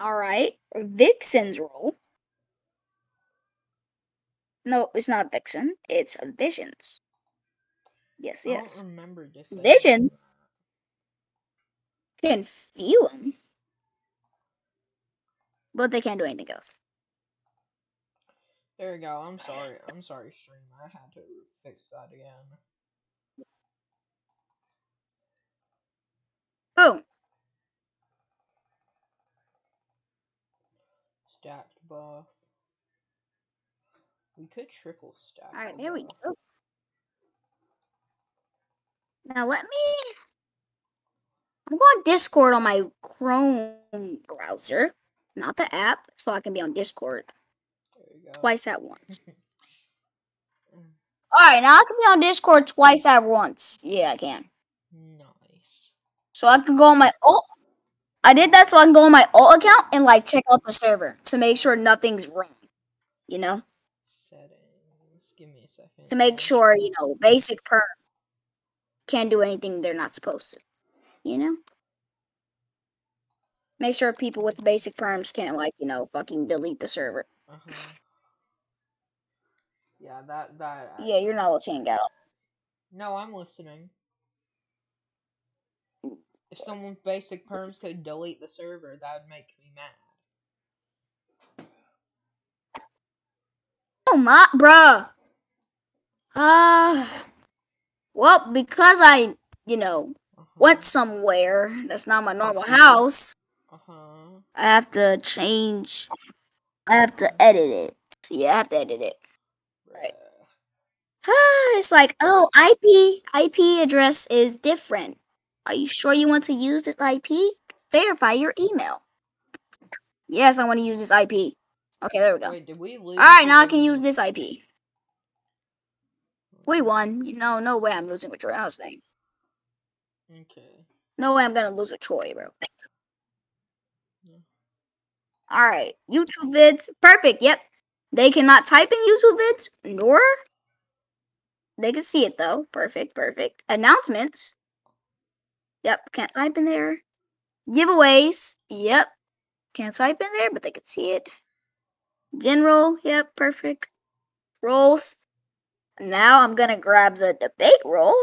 All right, Vixen's role. No, it's not Vixen. It's Visions. Yes, I yes. don't remember this. Visions? Can feel them, but they can't do anything else. There we go. I'm sorry. I'm sorry, stream. I had to fix that again. Boom. Stacked buff. We could triple stack. All right, there we go. Now let me. I'm going Discord on my Chrome browser, not the app, so I can be on Discord There you go. twice at once. All right, now I can be on Discord twice at once. Yeah, I can. Nice. So I can go on my alt. I did that so I can go on my alt account and like check out the server to make sure nothing's wrong. You know, Settings. Give me a second. to make sure you know basic perm can't do anything they're not supposed to. You know, make sure people with basic perms can't like you know fucking delete the server. Uh-huh. Yeah, that that. I- Yeah, you're not listening at all. No, I'm listening. If someone with basic perms could delete the server, that would make me mad. Oh my, bruh. Uh, well, because I, you know, Uh-huh. went somewhere that's not my normal house, Uh-huh. I have to change. I have to edit it. Yeah, I have to edit it. Right. It's like, oh, IP IP address is different. Are you sure you want to use this IP? Verify your email. Yes, I want to use this IP. Okay, there we go. Wait, did we lose? All right, now I can use this IP. We won. You know, no way I'm losing with Troy. I was saying, Okay. no way I'm gonna lose with Troy, bro. Yeah. All right, YouTube vids, perfect. Yep, they cannot type in YouTube vids, nor they can see it though. Perfect, perfect. Announcements. Yep, can't type in there. Giveaways. Yep, can't type in there, but they can see it. General. Yep, perfect. Roles. Now I'm gonna grab the debate role.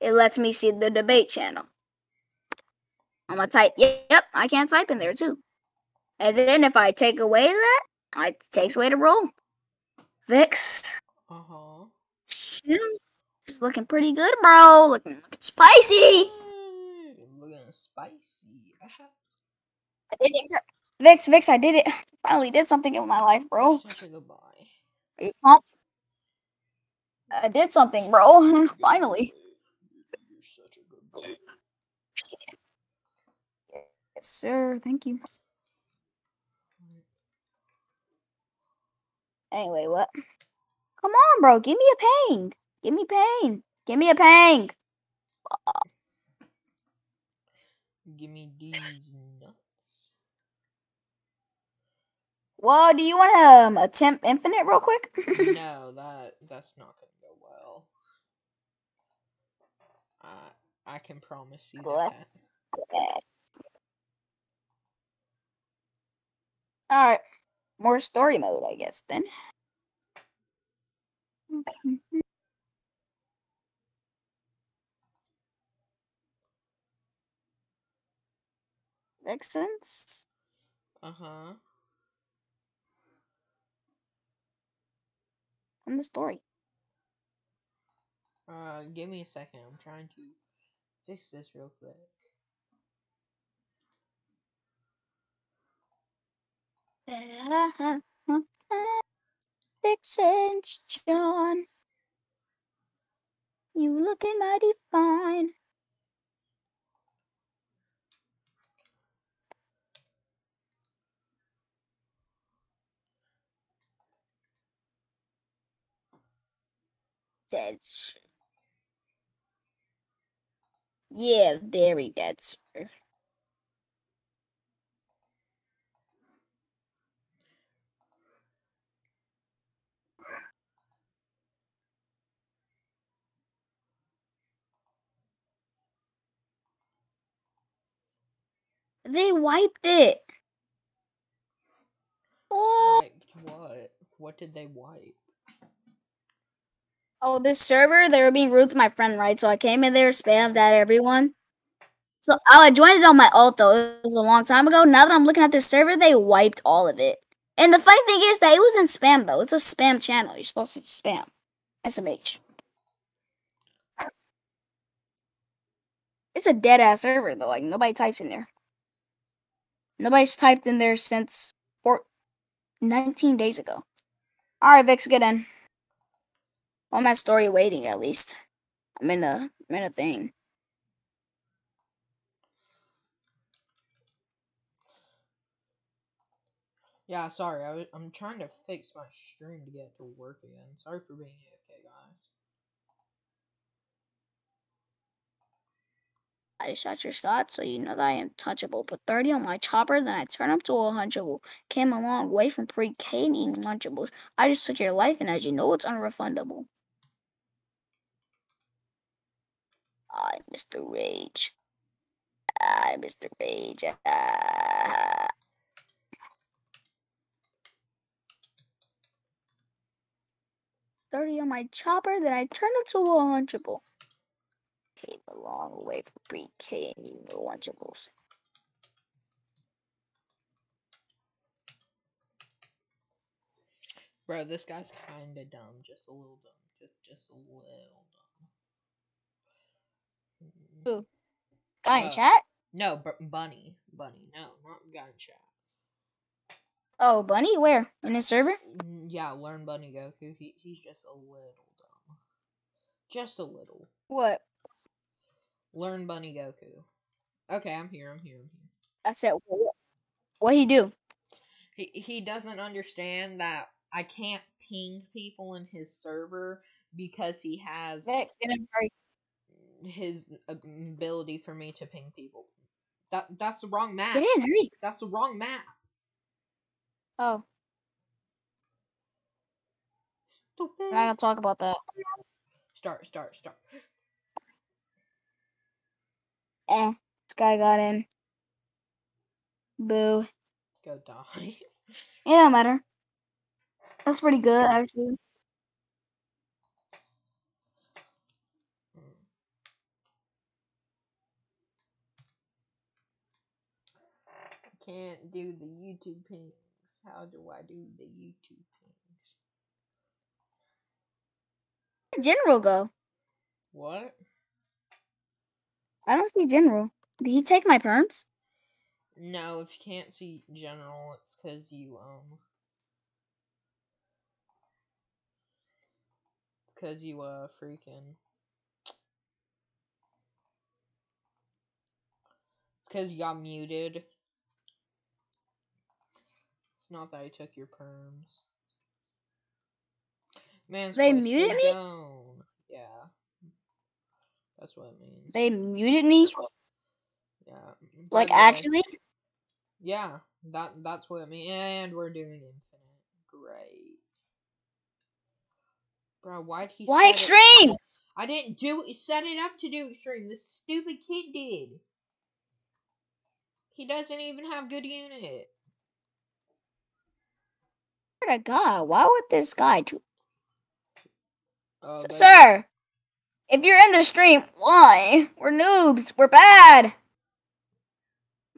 It lets me see the debate channel. I'm gonna type. Yep, I can't type in there too. And then if I take away that, I it takes away the role. Vix. Uh-huh. Shit, It's looking pretty good, bro. Looking, looking spicy. Mm, Looking spicy. I did it. Vix, Vix, I did it. Finally did something in my life, bro. Such a goodbye. Are you pumped? I did something, bro. Finally. You're such a good boy. Yes, sir. Thank you. Anyway, what? Come on, bro. Give me a pang. Give me pain. Give me a pang. Give me these nuts. Well, do you want to um, attempt infinite real quick? no, that that's not gonna go well. I I can promise you Bless. that. Okay. All right. More story mode, I guess, then. Makes sense. Uh huh. From the story. Uh, give me a second. I'm trying to fix this real quick. Vixen's John. You looking mighty fine. That's yeah, very dead, sir. They wiped it. Oh, Wiped what? What did they wipe? Oh, this server, they were being rude to my friend, right? So I came in there, spammed at everyone. So oh, I joined it on my alt though. It was a long time ago. Now that I'm looking at this server, they wiped all of it. And the funny thing is that it was in spam though. It's a spam channel. You're supposed to spam. SMH. It's a dead ass server though. Like nobody types in there. Nobody's typed in there since four, 19 days ago. All right, Vix, get in. I'm at story waiting at least. I'm in a I'm in a thing. Yeah, sorry. I'm trying to fix my stream to get it to work again. Sorry for being AFK, guys. I shot your shot, so you know that I am touchable. Put 30 on my chopper, then I turn up to a hunchable. Came a long way from pre-K and eating Lunchables. I just took your life, and as you know, it's unrefundable. I Mr. Rage. I Mr. Rage. Ah. Thirty on my chopper, then I turn up to a. Came a long way from pre-K and eating Lunchables. Bro, this guy's kinda dumb. Just a little dumb. Just just a little dumb. Mm. Guy in Uh, chat? No, bu- Bunny. Bunny. No, not guy in chat. Oh, Bunny, where? In his server? Mm, Yeah, learn Bunny Goku. He he's just a little dumb. Just a little. What? Learn Bunny Goku. Okay, I'm here. I'm here. I'm here. I said, what? What he do? He he doesn't understand that I can't ping people in his server because he has Vex, get him right. His ability for me to ping people. That that's the wrong map. Get in, hurry. That's the wrong map. Oh, Stupid. not gonna talk about that. Start, start, start. Eh, this guy got in. Boo. Go die. It don't matter. That's pretty good, actually. Can't do the YouTube pings. How do I do the YouTube pings? Where'd General go? What? I don't see General. Did he take my perms? No, if you can't see general, it's because you um. It's because you uh freaking. It's because you got muted. It's not that I took your perms. Man's They muted me? down. Yeah. That's what it means. They muted me? yeah. Like, the uh, way- actually? Yeah, that that's what I mean. And we're doing infinite. Great. Bro, why'd he Why set it- extreme? I didn't do set it up to do extreme. This stupid kid did. He doesn't even have good unit. To God, why would this guy do oh, S- Sir, if you're in the stream, why? We're noobs. We're bad.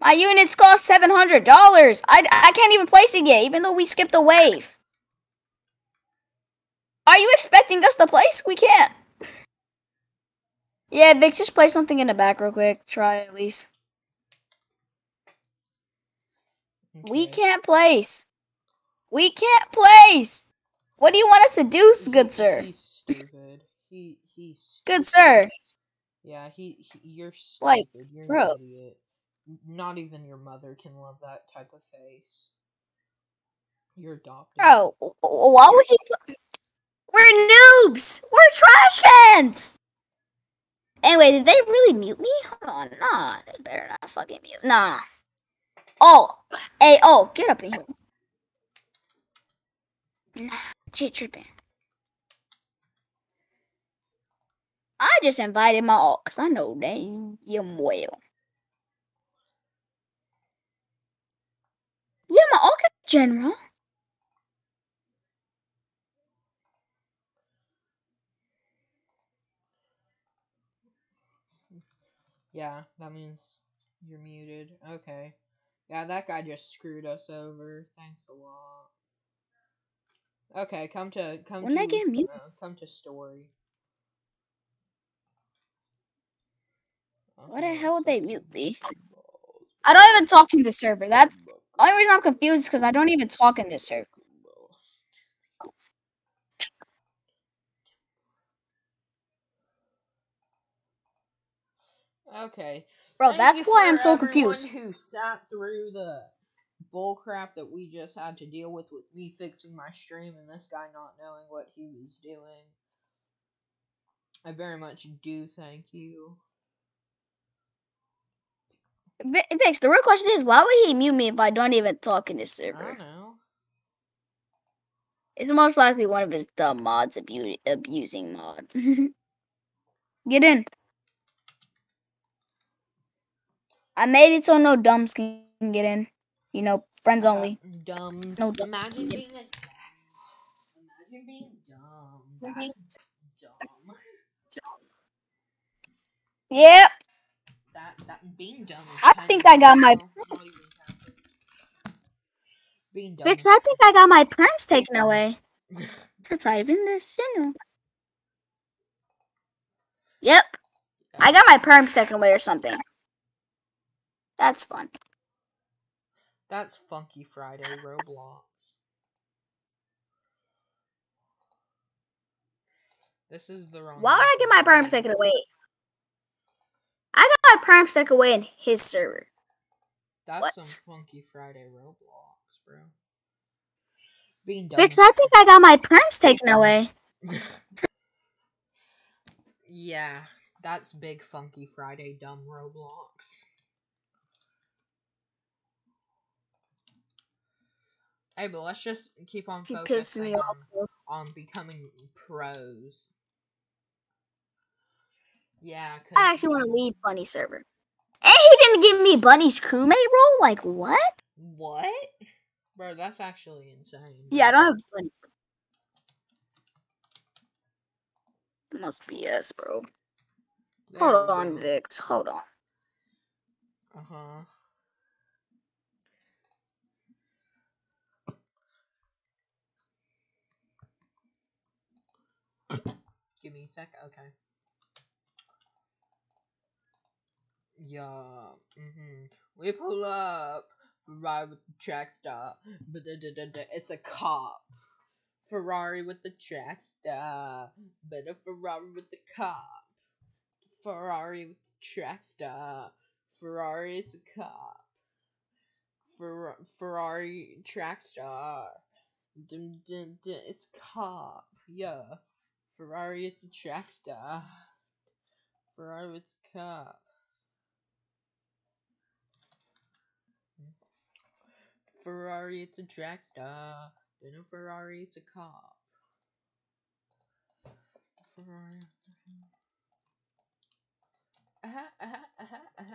My units cost seven hundred dollars. I I can't even place it yet, even though we skipped a wave. Are you expecting us to place? We can't. Yeah, Vic, just play something in the back real quick. Try at least. We can't place. We can't place. What do you want us to do, He- good sir? He's stupid. He he's Good sir. Yeah, he, he you're stupid. Like, you're bro. an idiot. Not even your mother can love that type of face. You're adopted. Bro, why would he? We're noobs. We're trash cans. Anyway, did they really mute me? Hold on, nah, they better not fucking mute. Nah. Oh, hey, oh, get up in here. Nah, shit tripping. I just invited my alt because I know you well. Yeah, my is general. Yeah, that means you're muted. Okay. Yeah, that guy just screwed us over. Thanks a lot. Okay, come to come When to I get muted? uh, come to story. Why the hell would they mute me? I don't even talk in this server. That's the only reason I'm confused is because I don't even talk in this server. Okay. Bro, Thank that's why I'm so confused. Who sat through the bullcrap that we just had to deal with with me fixing my stream and this guy not knowing what he was doing. I very much do thank you. Vi- Vix, the real question is, why would he mute me if I don't even talk in this I server? don't know. It's most likely one of his dumb mods abu- abusing mods. Get in. I made it so no dumbs can get in. You know, friends only. Dumb. No, dumb. Imagine being a. Imagine being dumb. That's dumb. Yep. That that being dumb. Is I think I got my- dumb. Not even counted. Being dumb. Vix, is I think I got my perms taken away. To type in this channel. Yep. I got my perms taken away or something. That's fun. That's Funky Friday Roblox. This is the wrong. Why would I get my perms taken away? I got my perms taken away in his server. That's What? some Funky Friday Roblox, bro. Being dumb. Is- I think I got my perms taken away. yeah, that's big Funky Friday dumb Roblox. Hey, but let's just keep on She pissed me focusing on, on becoming pros. Yeah, cause I actually want to leave Bunny server. And he didn't give me Bunny's crewmate role? Like, what? What? Bro, that's actually insane. Yeah, I don't have Bunny. Must be yes, bro. Hold on, Vix. Hold on. Uh huh. Give me a sec. Okay. Yeah. Mm-hmm. We pull up. Ferrari with the track star. But it's a cop. Ferrari with the track star. But a Ferrari with the cop. Ferrari with the track star. Ferrari is a cop. Fer- Ferrari track star. It's cop. Yeah. Ferrari, it's a track star. Ferrari, it's a car. Ferrari, it's a track star. Then a Ferrari, it's a cop. Ferrari. Uh-huh, uh-huh, uh-huh,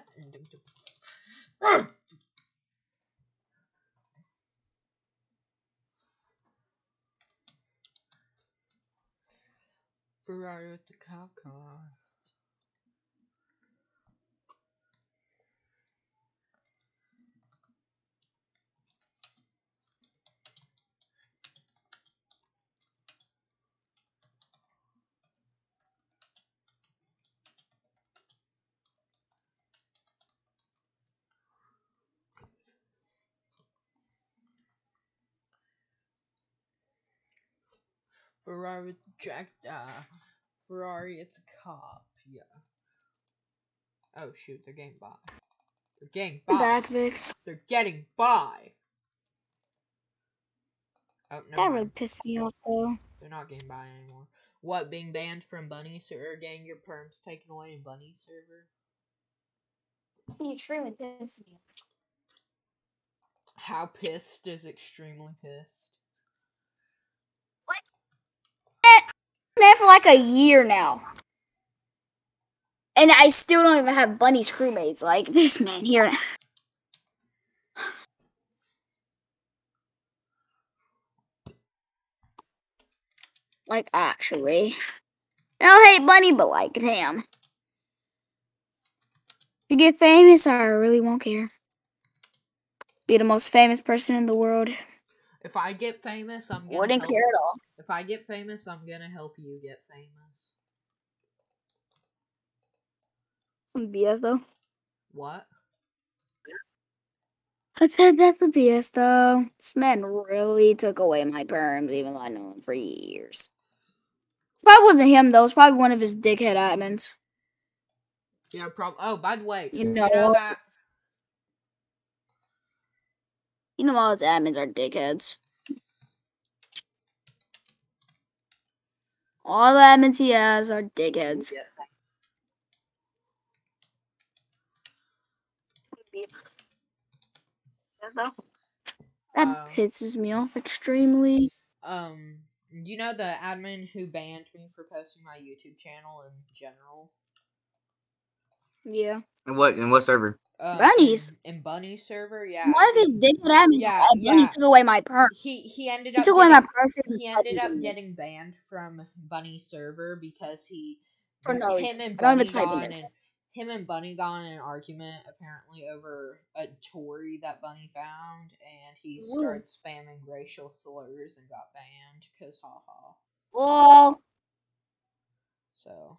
uh-huh. Ferrari with the cop car. Ferrari track star. Uh, Ferrari, it's a cop. Yeah. Oh shoot, they're getting by. They're getting by. Back, Vix. They're getting by. Oh, never That really pissed me off, though. They're not getting by anymore. What, being banned from Bunny server, getting your perms taken away in Bunny server? He extremely pissed me How pissed is extremely pissed? for like a year now. And I still don't even have Bunny's crewmates. Like, this man here. like, actually. Oh, I don't hate Bunny, but like, damn. You get famous, I really won't care. Be the most famous person in the world. If I get famous, I'm gonna Wouldn't help. care at all. If I get famous, I'm gonna help you get famous. Some BS though. What? I said that's a BS though. This man really took away my perms, even though I know him for years. Probably wasn't him though. It's probably one of his dickhead admins. Yeah, probably. Oh, by the way, You you know know what? that You know all his admins are dickheads. All the admins he has are dickheads. That Um, pisses me off extremely. um, do you know the admin who banned me for posting my YouTube channel in general? Yeah. And what? In what server? Um, Bunnies? in, in Bunny's server, yeah. One of his dickhead admins, Yeah, uh, Bunny yeah. took away my perm. he he ended He up took away my getting, perm. he ended up getting banned from Bunny server because he For no him reason. and I don't Bunny even type in got him and Bunny got in an argument apparently over a Tory that Bunny found, and he Ooh. started spamming racial slurs and got banned because haha. Oh, So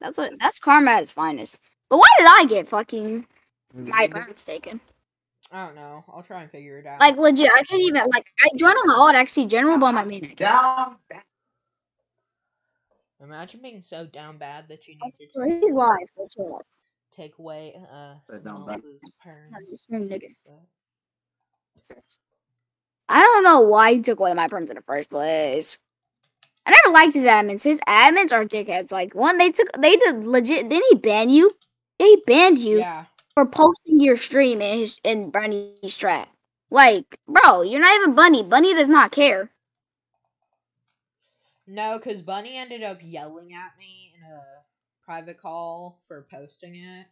that's what that's karma at its finest. But why did I get fucking my perms taken? I don't know. I'll try and figure it out. Like legit, I can't even like I joined on the alt XC general, but on my main account. Down. Imagine being so down bad that you need to take, he's live. sure. take away uh But down someone bad. else's perms. just some nigga. So- I don't know why he took away my perms in the first place. I never liked his admins. His admins are dickheads. Like one, they took they did legit. Didn't he ban you? He banned you Yeah. for posting your stream in his in Bunny's strat. Like, bro, you're not even Bunny. Bunny does not care. No, because Bunny ended up yelling at me in a private call for posting it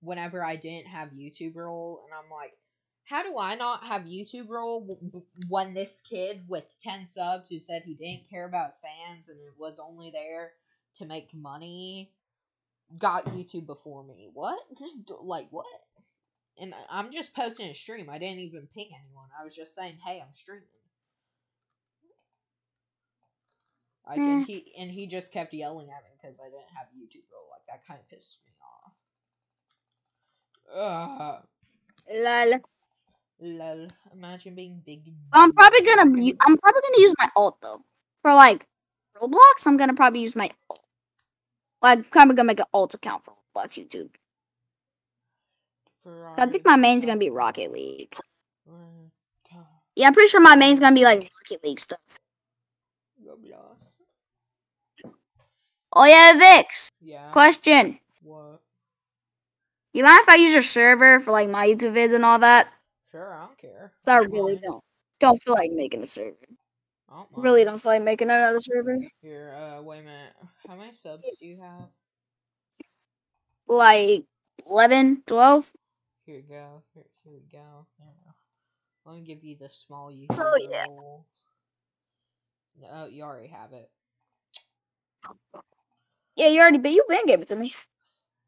whenever I didn't have YouTube role, and I'm like, how do I not have YouTube role w- when this kid with 10 subs who said he didn't care about his fans and it was only there to make money got YouTube before me? What? Just, like, what? And I- I'm just posting a stream. I didn't even ping anyone. I was just saying, hey, I'm streaming. Like, Hmm. and he and he just kept yelling at me because I didn't have YouTube role. Like that kind of pissed me off. Ugh. Lol. Lol. Imagine being big. I'm probably gonna I'm probably gonna use my alt though. For like Roblox, I'm gonna probably use my alt. Like I'm probably gonna make an alt account for Roblox YouTube. I think my main's gonna be Rocket League. Yeah, I'm pretty sure my main's gonna be like Rocket League stuff. Roblox. Oh yeah, Vix. Yeah. Question. What? You mind if I use your server for like my YouTube vids and all that? Sure, I don't care. I really don't. Don't feel like making a server. I don't Really don't feel like making another server. Here, uh, wait a minute. How many subs do you have? Like 11, 12? Here you go. Here, here we go. We. Let me give you the small you. So, yeah. No, you already have it. Yeah, you already, but you been gave it to me.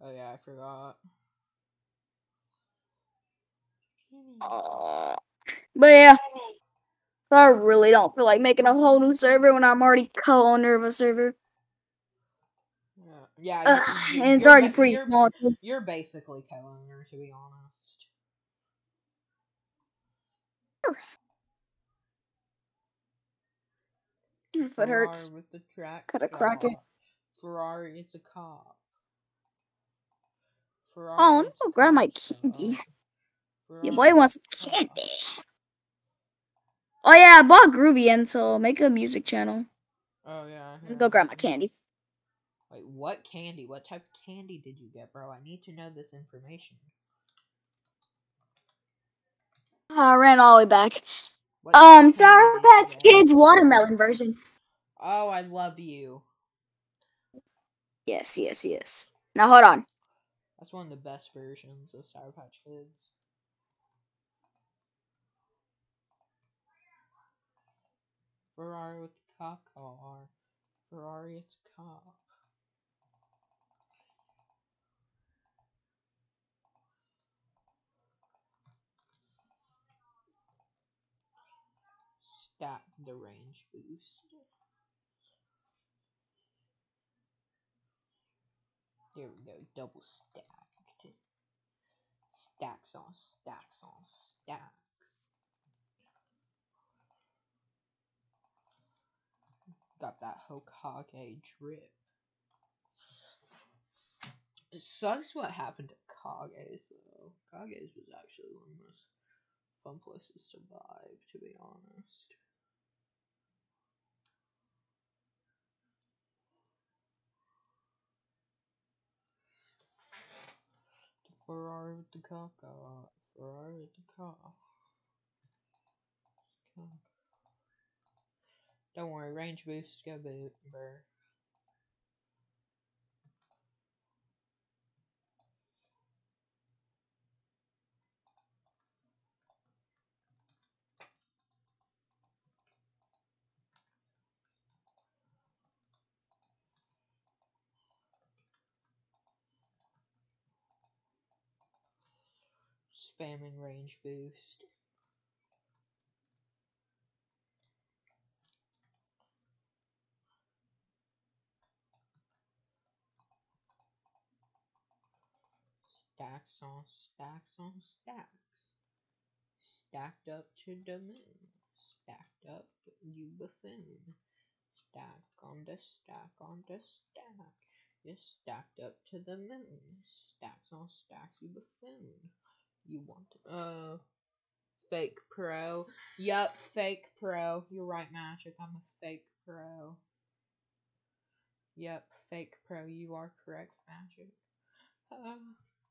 Oh yeah, I forgot. But yeah, I really don't feel like making a whole new server when I'm already co-owner of a server. Yeah, yeah. Ugh, you- and it's you're already pretty you're- small. Too. You're basically co-owner, to be honest. If it hurts. Ferrari with the track Gotta crack it. Ferrari, it's a cop. Ferrari, Oh, let me a go grab my candy. star. Your boy wants cop. candy. Oh yeah, I bought Groovy until make a music channel. Oh yeah. Me go grab my candy. Wait, what candy? What type of candy did you get, bro? I need to know this information. I ran all the way back. What Um, Sour Patch? Kids watermelon version. Oh, I love you. Yes, yes, yes. Now hold on. That's one of the best versions of Sour Patch Kids. Ferrari with the car. Ferrari, it's a cop. Stack the range boost. There we go, double stacked. Stacks on stacks on stacks. Got that Hokage drip. It sucks what happened to Kage's though. Kage's was actually one of the most fun places to vibe, to be honest. Ferrari with the caca. Ferrari with the car. Don't worry, range boost go boot. Spamming range boost. Stacks on stacks on stacks. Stacked up to the moon. Stacked up, you buffoon. Stack on the stack on the stack. You're stacked up to the moon. Stacks on stacks, you buffoon. You want. Uh, fake pro. Yup, fake pro. You're right, Magic. I'm a fake pro. Yep, fake pro. You are correct, Magic. Uh,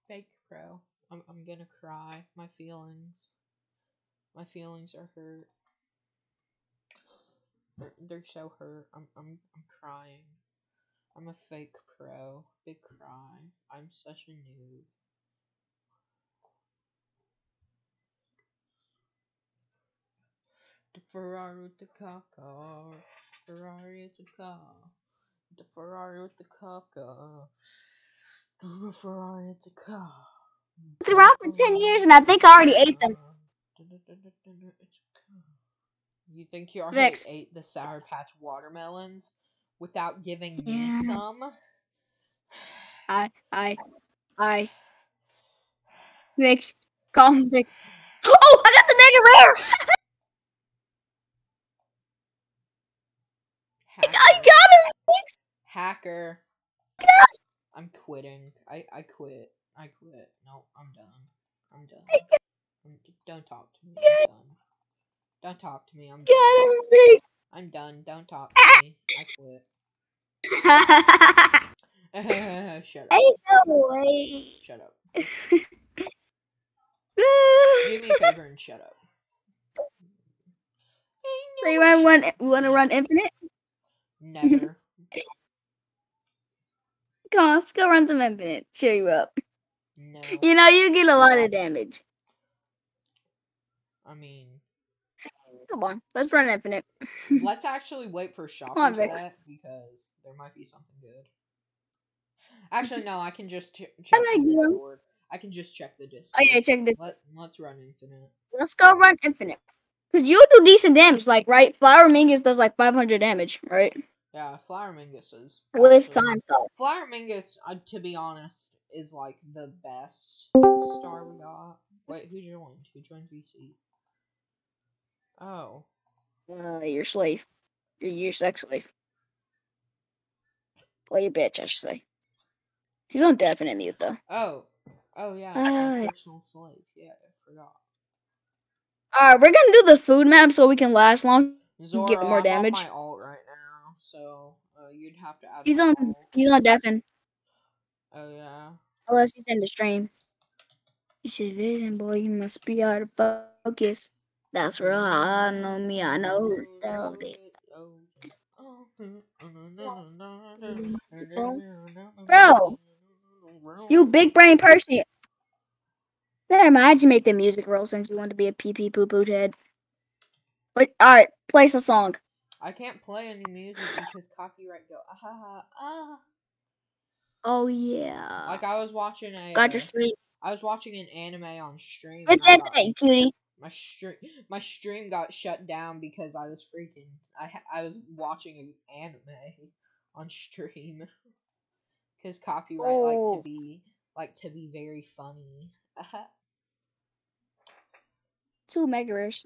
fake pro. I'm, I'm gonna cry. My feelings. My feelings are hurt. They're, they're so hurt. I'm, I'm, I'm crying. I'm a fake pro. Big cry. I'm such a noob. The Ferrari with the car car. Ferrari with the car. The Ferrari with the car car. The Ferrari with the car. It's around for 10 years and I think I already ate them. You think you already Vix. ate the Sour Patch watermelons without giving Yeah. me some? I, I, I. Vix, calm, Vix. Oh, I got the mega rare! I Hacker. got him, Vix! Hacker. I'm quitting. I, I quit. I quit. No, I'm done. I'm done. I'm, don't talk to me. I'm done. Don't talk to me. I'm done. I'm done. Don't talk to me. I quit. Shut up. Ain't no way. Shut up. Do me a favor and shut up. So you want to run? You want to run infinite? Never. Come on, let's go run some infinite. Cheer you up. No. You know you get a lot of damage. I mean, Come on, let's run infinite. let's actually wait for shop on, Vix. because there might be something good. Actually, no. I can just ch- check like the. Discord. I can just check the Discord. Oh yeah, check this. Let Let's run infinite. Let's go run infinite. Cause you do decent damage, like right? Flower Mingus does like 500 damage, right? Yeah, Flower Mingus is With time stuff. Flower Mingus, uh, to be honest, is like the best star we got. Wait, who joined? Who joined VC? Oh, Uh, your slave. Your, your sex slave. Well, your bitch, I should say. He's on definite mute though. oh, oh yeah, Ah. my personal slave. Yeah, I forgot. Alright, we're gonna do the food map so we can last long. Zoro, Get more I'm damage. on my alt right now, so uh, you'd have to add. He's on alt. he's on deafen. Oh yeah. Unless he's in the stream. You should vision, boy, you must be out of focus. That's real. I know me, I know who it. Bro, You big brain person. There, man, I just made the music role since you want to be a pee pee poo poo head. But alright, place a song. I can't play any music because copyright go ah ah ah. Oh yeah. Like I was watching a Got your stream. I was watching an anime on stream. It's and I got- infinite, cutie. my stream my stream got shut down because I was freaking I I was watching an anime on stream because copyright like Oh. to be like to be very funny. Two megahertz.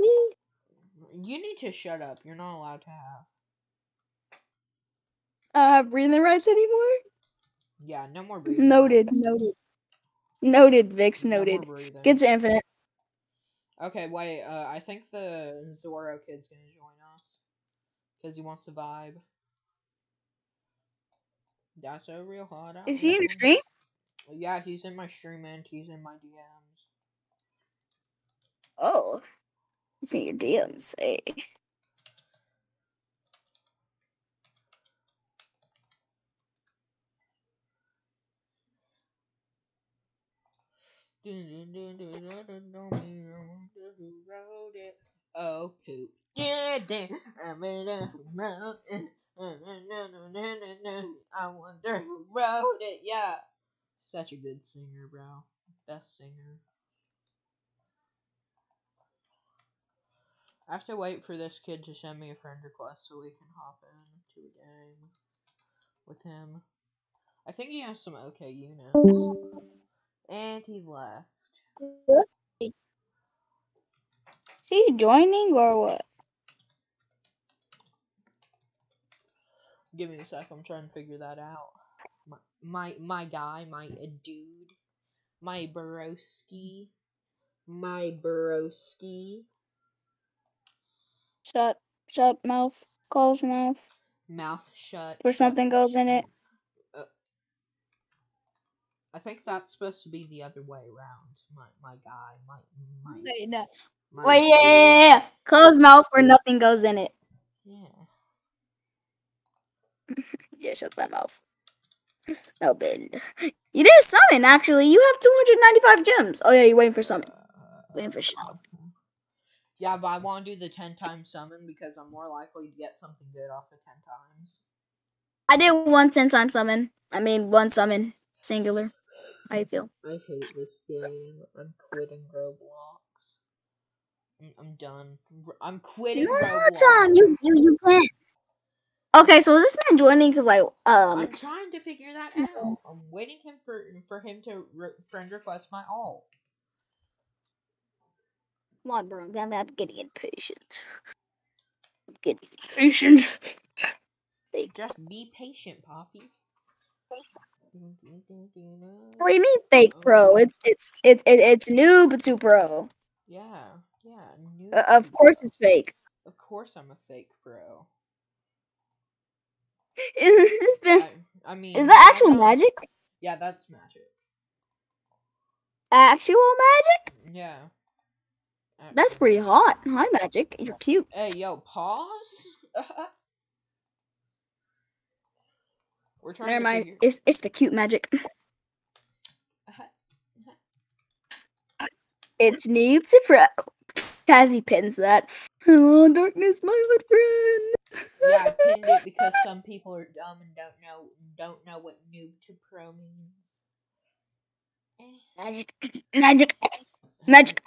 You need to shut up. You're not allowed to have. Have breathing rights anymore. Yeah, no more breathing. Noted. rights. Noted. Noted. Vix. Noted. breathing. Get to infinite. Okay, wait. Uh, I think the Zoro kid's gonna join us because he wants to vibe. That's a real hot. Is he in your outlet. stream? Yeah, he's in my stream and he's in my DMs. Oh. It's in your DMs. Hey. Oh poop. I wonder who wrote it. Yeah. Such a good singer, bro. Best singer. I have to wait for this kid to send me a friend request so we can hop into a game with him. I think he has some okay units. And he left. You joining or what? Give me a sec. I'm trying to figure that out. My my, my guy, my uh, dude, my broski, my broski, Shut. Shut mouth. Close mouth. mouth shut. Or shut, something goes in it. Uh, I think that's supposed to be the other way around. My my guy, my my. Wait, no. my Wait, yeah, yeah, yeah. Close mouth where nothing goes in it. Yeah. Yeah, shut that mouth. No bend. You did summon, actually. You have 295 gems. Oh, yeah, you're waiting for summon. Waiting for shop. Yeah, but I want to do the 10 times summon because I'm more likely to get something good off of 10 times. I did one 10 time summon. I mean, one summon. Singular. How you feel? I hate this game. I'm quitting Roblox. I'm, I'm done. I'm quitting No, Roblox. John, you, you, you can't. Okay, so is this man joining? Because, like, um, I'm trying to figure that out. I'm waiting him for for him to re- friend request my alt. Come on, bro. I'm, I'm getting impatient. I'm getting impatient. Just be patient, Poppy. What do you mean fake pro? It's it's it's it's noob to pro. Yeah, yeah. New Uh, of course, it's fake. Of course, I'm a fake pro. It's been, I, I mean, is that actual magic? Yeah, that's magic. Actual magic? Yeah. That's pretty hot. Hi, magic. You're cute. Hey, yo, pause. We're trying Never to mind. figure. It's it's the cute magic. It's noob to pro. Cassie pins that. Hello, darkness, my good friend. Yeah, I pinned it because some people are dumb and don't know don't know what noob to pro means. Magic, magic, magic.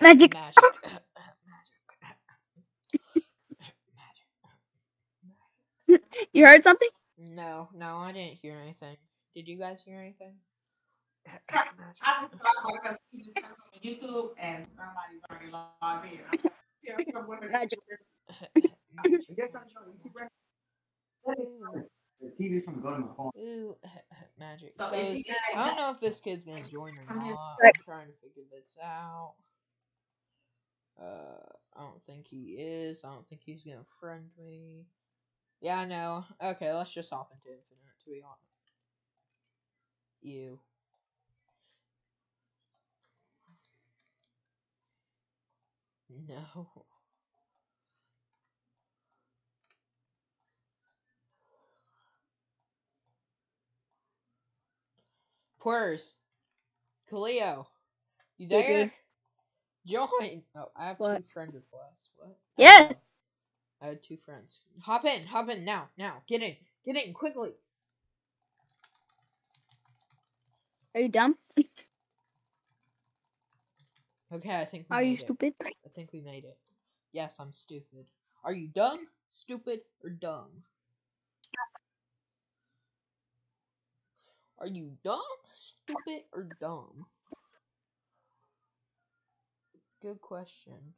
Magic. Magic. Magic. You heard something? No, no, I didn't hear anything. Did you guys hear anything? I just thought like a on YouTube and somebody's already logged in. I tell someone to- Magic. Yes, I'm sure YouTube rec- Ooh, The TV's from go to my phone. ooh, magic. So So, is- I don't know if this kid's gonna join or not. I'm trying to figure this out. Uh, I don't think he is. I don't think he's gonna friend me. Yeah, I know. Okay, let's just hop into infinite. To be honest, you. No. Purrs. Kaleo. You there? Join. Oh, I have What? two friend requests. What? Yes. I had two friends. Hop in, hop in now, now. Get in, get in quickly. Are you dumb? Okay, I think we Are you it. stupid? I think we made it. Yes, I'm stupid. Are you dumb, stupid, or dumb? Are you dumb, stupid, or dumb? Good question.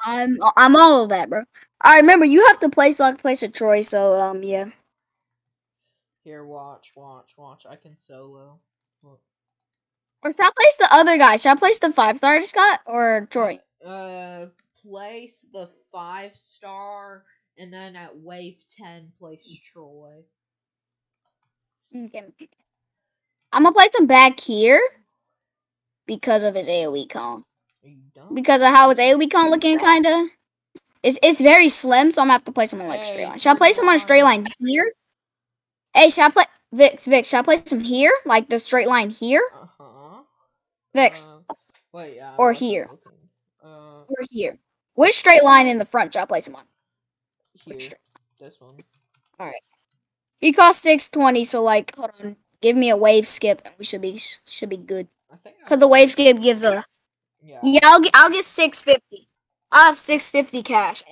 I'm I'm all of that, bro. I remember you have to play so I can place a Troy. So um yeah. Here, watch, watch, watch. I can solo. Look. Or should I place the other guy? Should I place the five star I just got or Troy? Uh, place the five star, and then at wave ten, place Troy. Okay. I'm gonna place him back here because of his AOE con. Are you dumb? Because of how his AOE cone looking, kinda. It's it's very slim, so I'm gonna have to place him on like straight line. Should I on a straight line here? Hey, should I play Vix? Vix, should I place him here, like the straight line here? Uh huh. Vix, Uh, wait, yeah. Or here. Uh, or here? Which straight line in the front should I place him on? here. This one. He costs six twenty, so like, hold on, give me a wave skip, and we should be should be good. I think. I, Cause the wave skip gives a yeah. yeah. I'll get I'll get six fifty. I have six fifty cash.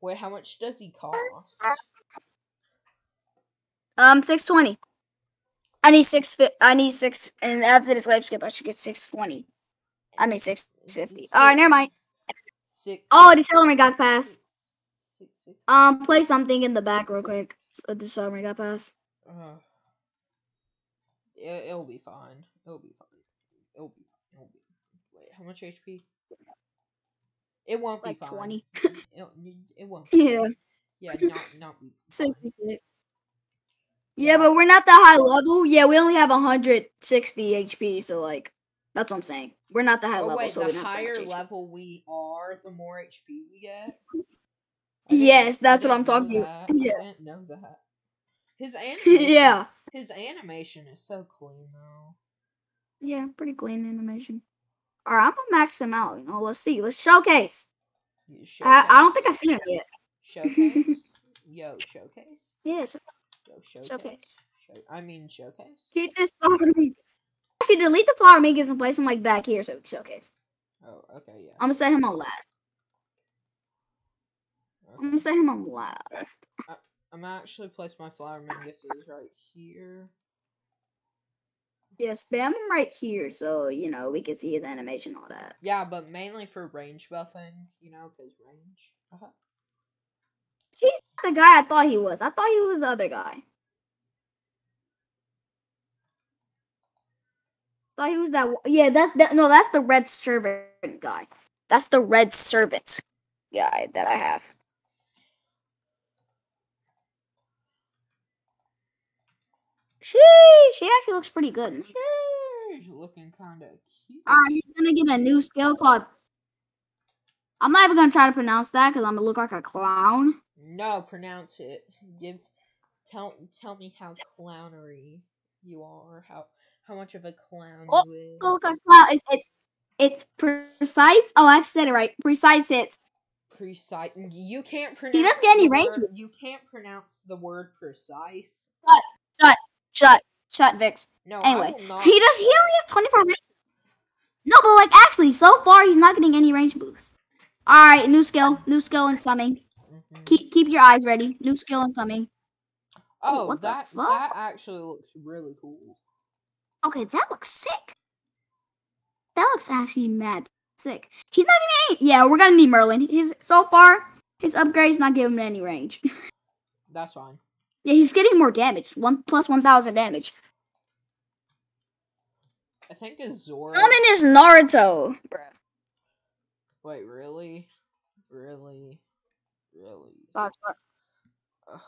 Wait, how much does he cost? Um, six twenty. I need six. Fi- I need six, and after this wave skip, I should get six twenty. I mean six fifty. All right, never mind. Six. Oh, the celery got pass. Um, play something in the back real quick. So the celery got pass. uh, it, it'll be fine. It'll be fine. It'll be. It'll be. Wait, how much HP? It won't Like be fine. 20. It, it won't. Be Yeah, fine. Yeah, not not be sixty six. Yeah, but we're not that high level. Yeah, we only have hundred sixty HP. So like, that's what I'm saying. We're not that high Oh level. wait, so the don't have that higher level we are, the more HP we get. I Yes, that's what I'm talking about. I Yeah. didn't know that. His animation. yeah. His animation is so clean though. Yeah, pretty clean animation. All right, I'm gonna max him out. You know, let's see. Let's showcase. You I, I don't think I've seen him yet. Showcase? Yo, showcase? Yeah, so Yo, showcase? Showcase. Show- I mean, showcase? keep this flower megas. Actually, delete the flower megas and place him like back here so we can showcase. Oh, okay, yeah. I'm gonna set him on last. I'm set him on last. I'm actually place my flower manguses right here. Yeah, spam him right here so you know we can see his animation, all that. Yeah, but mainly for range buffing, you know, because range. Uh-huh. He's not the guy I thought he was. I thought he was the other guy. Thought he was that. Yeah, that, that no, that's the red servant guy. That's the red servant guy that I have. She she actually looks pretty good. Sheesh, looking kind of cute. Alright, he's gonna get a new skill called. I'm not even gonna try to pronounce that because I'm gonna look like a clown. No, pronounce it. Give, tell, tell me how clownery you are. How, how much of a clown Oh, you is. Oh, look like a clown. It, it's it's precise. Oh, I said it right. Precise It's Precise. You can't pronounce. He doesn't get any range. You can't pronounce the word precise. Shut, shut, Vix. No, Anyway, he does. He only has 24 range. No, but like actually, so far he's not getting any range boost. All right, new skill, new skill incoming. Mhm. Keep keep your eyes ready. New skill incoming. Oh, the that that actually looks really cool. Okay, that looks sick. That looks actually mad sick. He's not getting any. Yeah, we're gonna need Merlin. His so far his upgrade's not giving him any range. That's fine. Yeah, he's getting more damage. One plus one thousand damage. I think Azora. Summon is Naruto, bro. Wait, really, really, really. The,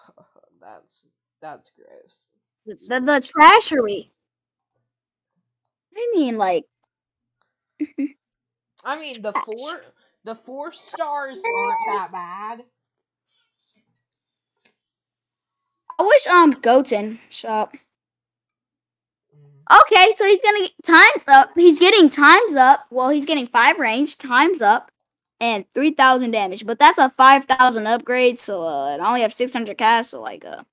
that's that's gross. the, the trashery. I mean, like, I mean, the four the four stars aren't that bad. I wish um Goten shop. Mm, Okay, so he's gonna get times up. He's getting times up. Well, he's getting five range, times up, and 3,000 damage. But that's a 5,000 upgrade, so uh, I only have 600 cast. So like, uh,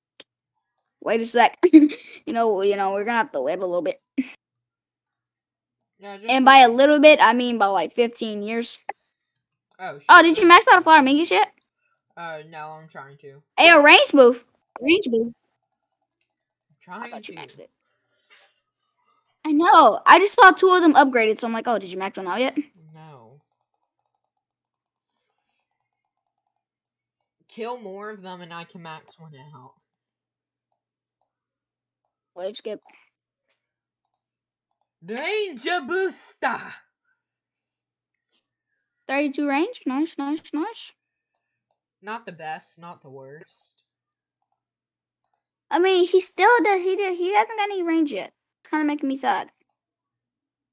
wait a sec. you know, you know, we're gonna have to wait a little bit. Yeah, And by a little bit, I mean by like 15 years. oh, Oh, did you max out a flower mingus yet? Uh, no, I'm trying to. Hey, a range boost. Range boost. I trying thought you to. maxed it. I know. I just saw two of them upgraded, so I'm like, oh, did you max one out yet? No. Kill more of them and I can max one out. Wait, skip. Danger booster! 32 range. Nice, nice, nice. Not the best, not the worst. I mean, he still does. He did. He hasn't got any range yet. Kind of making me sad.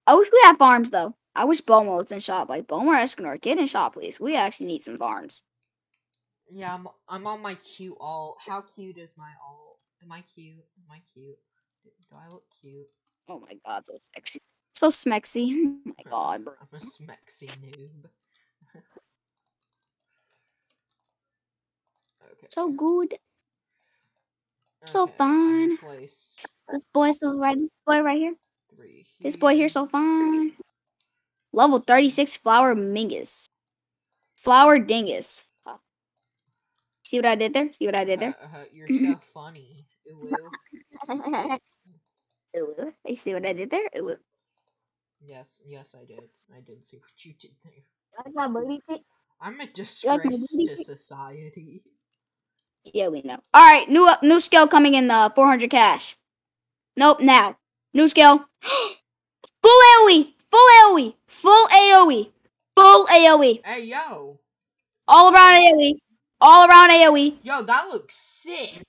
I wish we had farms though. I wish Bulma was in shop. Like Bulma or Escanor, get in shop, please. We actually need some farms. Yeah, I'm, I'm on my cute alt. How cute is my alt? Am I cute? Am I cute? Do, do I look cute? Oh my god, so sexy, so smexy. Oh my god, bro. I'm a smexy noob. okay. So good. So okay, fine. Place This boy so right. This boy right here. three. This boy here so fun. Level 36 flower mingus. Flower dingus. Huh. See what I did there? See what I did there? Uh, uh, you're so funny. Ooh, you see what I did there? Ooh. Yes, yes, I did. I did see what you did there. Like my booty? I'm a disgrace to society. Yeah, we know. All right, new up, new skill coming in uh, the 400 cash. Nope, now new skill. full AOE, full AOE, full AOE, full AOE, Hey, yo! all around AOE, all around AOE. Yo, that looks sick!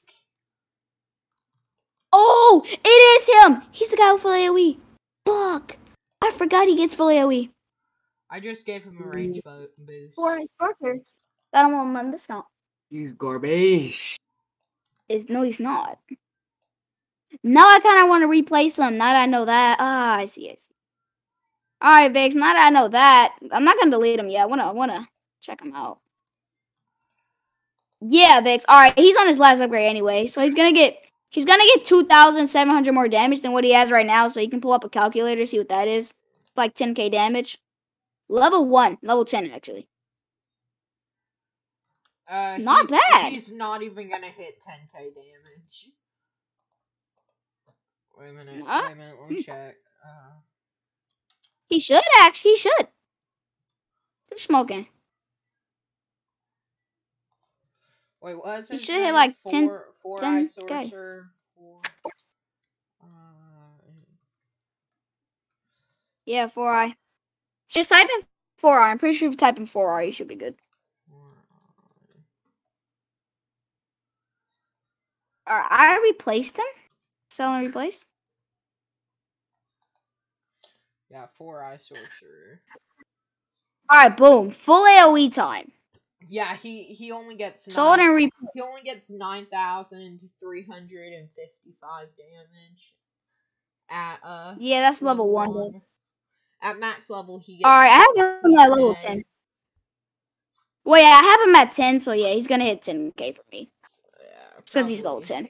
Oh, it is him. He's the guy with full AOE. Fuck, I forgot he gets full AOE. I just gave him a range mm. bo- boost. For instructor, got him on on discount. He's garbage. Is no, he's not. Now I kind of want to replace him. Now that I know that. Ah, I see. I see. All right, Vix. Now that I know that, I'm not gonna delete him yet. I wanna, I wanna check him out. Yeah, Vix. All right, he's on his last upgrade anyway, so he's gonna get he's gonna get two thousand seven hundred more damage than what he has right now. So you can pull up a calculator, see what that is. It's like ten k damage. Level one, level ten actually. Uh, Not he's, bad. He's not even gonna hit 10k damage. Wait a minute. Wait a minute. Let me check. Uh, He should actually. He should. Who's smoking? wait, what is He should hit, like, 10 four, four 10 eye sorcerer. Four. Uh, Yeah, four eye. Just type in four eye. I'm pretty sure if you type in four eye, you should be good. four eye. Alright, I replaced him. Sell and replace. Yeah, four eye sorcerer. Alright, boom. Full AoE time. Yeah, he he only gets Sold nine, and re- he only gets nine thousand three hundred and fifty five damage at uh Yeah, that's level one. dude. At max level, he gets. Alright, I have him at level 16K. 10. Well, yeah, I have him at 10, so yeah, he's gonna hit 10k for me. Since he's level 10.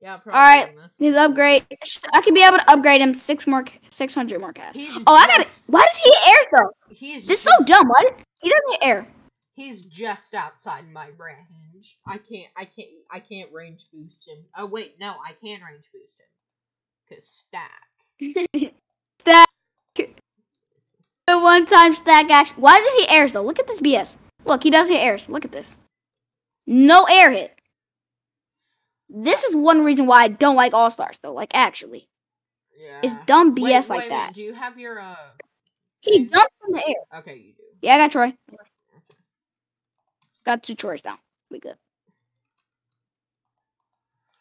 Yeah, probably. Alright, he's upgrade. I could be able to upgrade him six more, 600 more cash. He's Oh, I got it. Why does he air though? He's This is so dumb. Why did, he doesn't air? He's just outside my range. I can't. I can't. I can't range boost him. Oh wait, no, I can range boost him. Cause stack. Stack. The one time stack action. Why doesn't he airs though? Look at this BS. Look, he doesn't airs. Look at this. No air hit. This is one reason why I don't like All Stars though. Like actually, Yeah. it's dumb BS Wait, like wait minute, that. Do you have your uh? He jumps in the air. Okay, you do. Yeah, I got Troy. Got two Troys down. We good.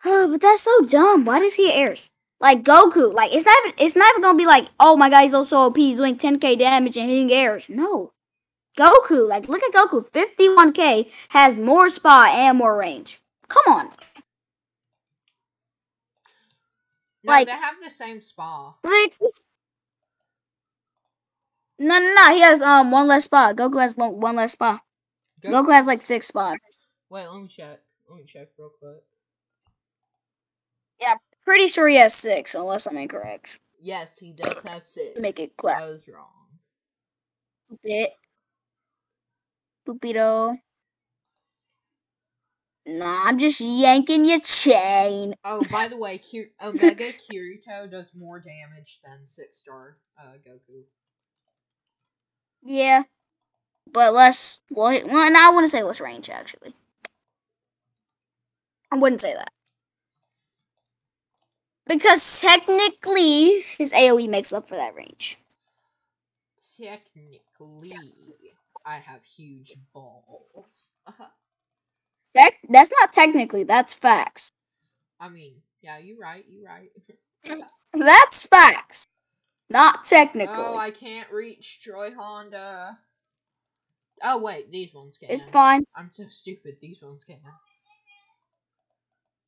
Oh, but that's so dumb. Why does he airs? Like Goku, like it's not even it's not even gonna be like, oh my god, he's also OP, he's doing 10k damage and hitting airs. No. Goku, like look at Goku, 51k has more spot and more range. Come on. No, Like- they have the same spa. This. No, no, no. He has um one less spot. Goku has lo- one less spot. Goku has like six spots. Wait, let me check. Let me check real quick. Yeah, pretty sure he has six, unless I'm incorrect. Yes, he does have six. Make it clap. I was wrong. Bit. Pupito. Nah, I'm just yanking your chain. Oh, by the way, Ki- Omega Kirito does more damage than six star uh, Goku. Yeah. But less. Well, well, no, I wouldn't say less range, actually. I wouldn't say that. Because technically, his AoE makes up for that range. Technically, I have huge balls. Uh-huh. Tec- that's not technically, that's facts. I mean, yeah, you're right. You're right. That's facts. Not technically. Oh, I can't reach Troy Honda. Oh wait, these ones can. it's fine. I'm so stupid. These ones can.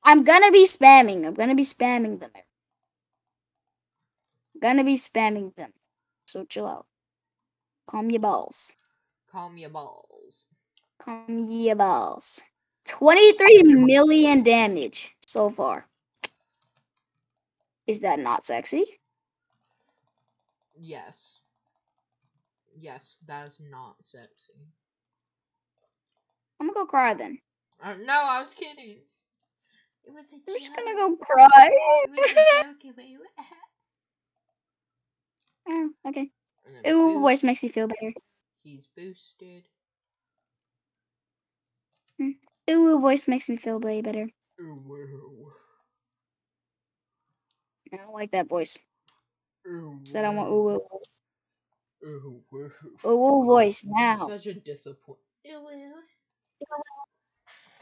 I'm gonna be spamming. I'm gonna be spamming them. gonna be spamming them. So chill out. Calm your balls. Calm your balls. Calm your balls. 23 million damage so far. Is that not sexy? Yes. Yes, that is not sexy. I'm gonna go cry then. Uh, no, I was kidding. It was a I'm just gonna go cry. It was a joke. It was- Oh, okay. Ooh, voice makes you feel better. He's boosted. Mm. Ooh, voice makes me feel way better. Ooh. I don't like that voice. Ooh, Said I want ooh ooh voice. Ooh. Ooh ooh voice now. Such a disappointment.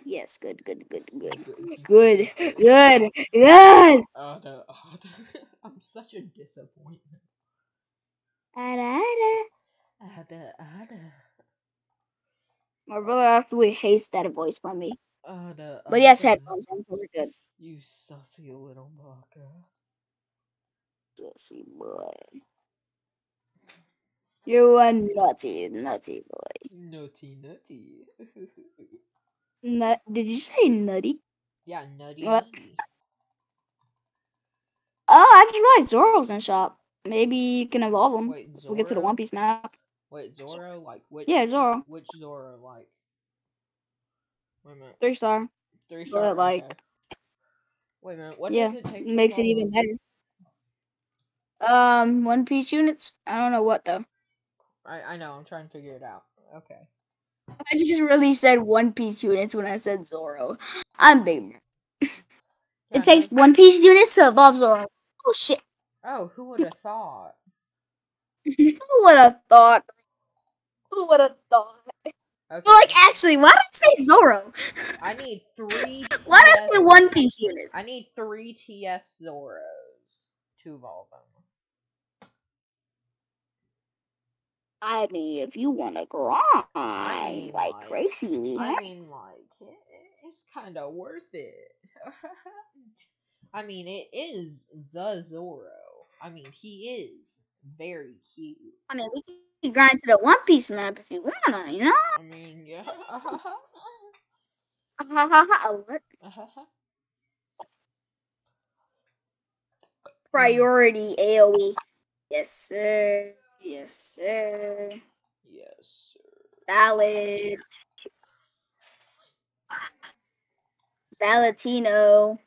Yes, good, good, good, good, Good. good, good, good. Ada, Ada. I'm such a disappointment. Ada, ada. Ada, Ada. My brother absolutely hates that voice from me. Ada, But yes, Ada. headphones, so we're good. You sussy little baka. Pussy boy. You a nutty, nutty boy. Nutty, nutty. Nut? Did you say nutty? yeah, nutty, What? nutty. Oh, I just realized Zoro's in shop. Maybe you can evolve him Wait, if we get to the One Piece map. Wait, Zoro? Like, which? Yeah, Zoro, Which Zoro? Like. Wait a minute. three star. Three But, star. like- okay. Wait a minute. What yeah, does it take? to Makes it even better. Um, One Piece units. I don't know what though. I I know. I'm trying to figure it out. Okay. I just really said One Piece units when I said Zoro. I'm big. It takes One Piece units to evolve Zoro. Oh shit! Oh, who would have thought? Who would have thought? Who would have thought? Okay. But like, actually, why did I say Zoro? I need three. Why did I say TS One Piece units? I need three TS Zoros to evolve them. I mean, if you want to grind mean, like like, crazy, I mean, like, it, it's kind of worth it. I mean, it is the Zoro. I mean, he is very cute. I mean, we can grind to the One Piece map if you wanna, you know? I mean, yeah. Ha ha ha! What? Priority AOE. Yes, sir. Yes, sir. yes, sir. Valid. Valentino.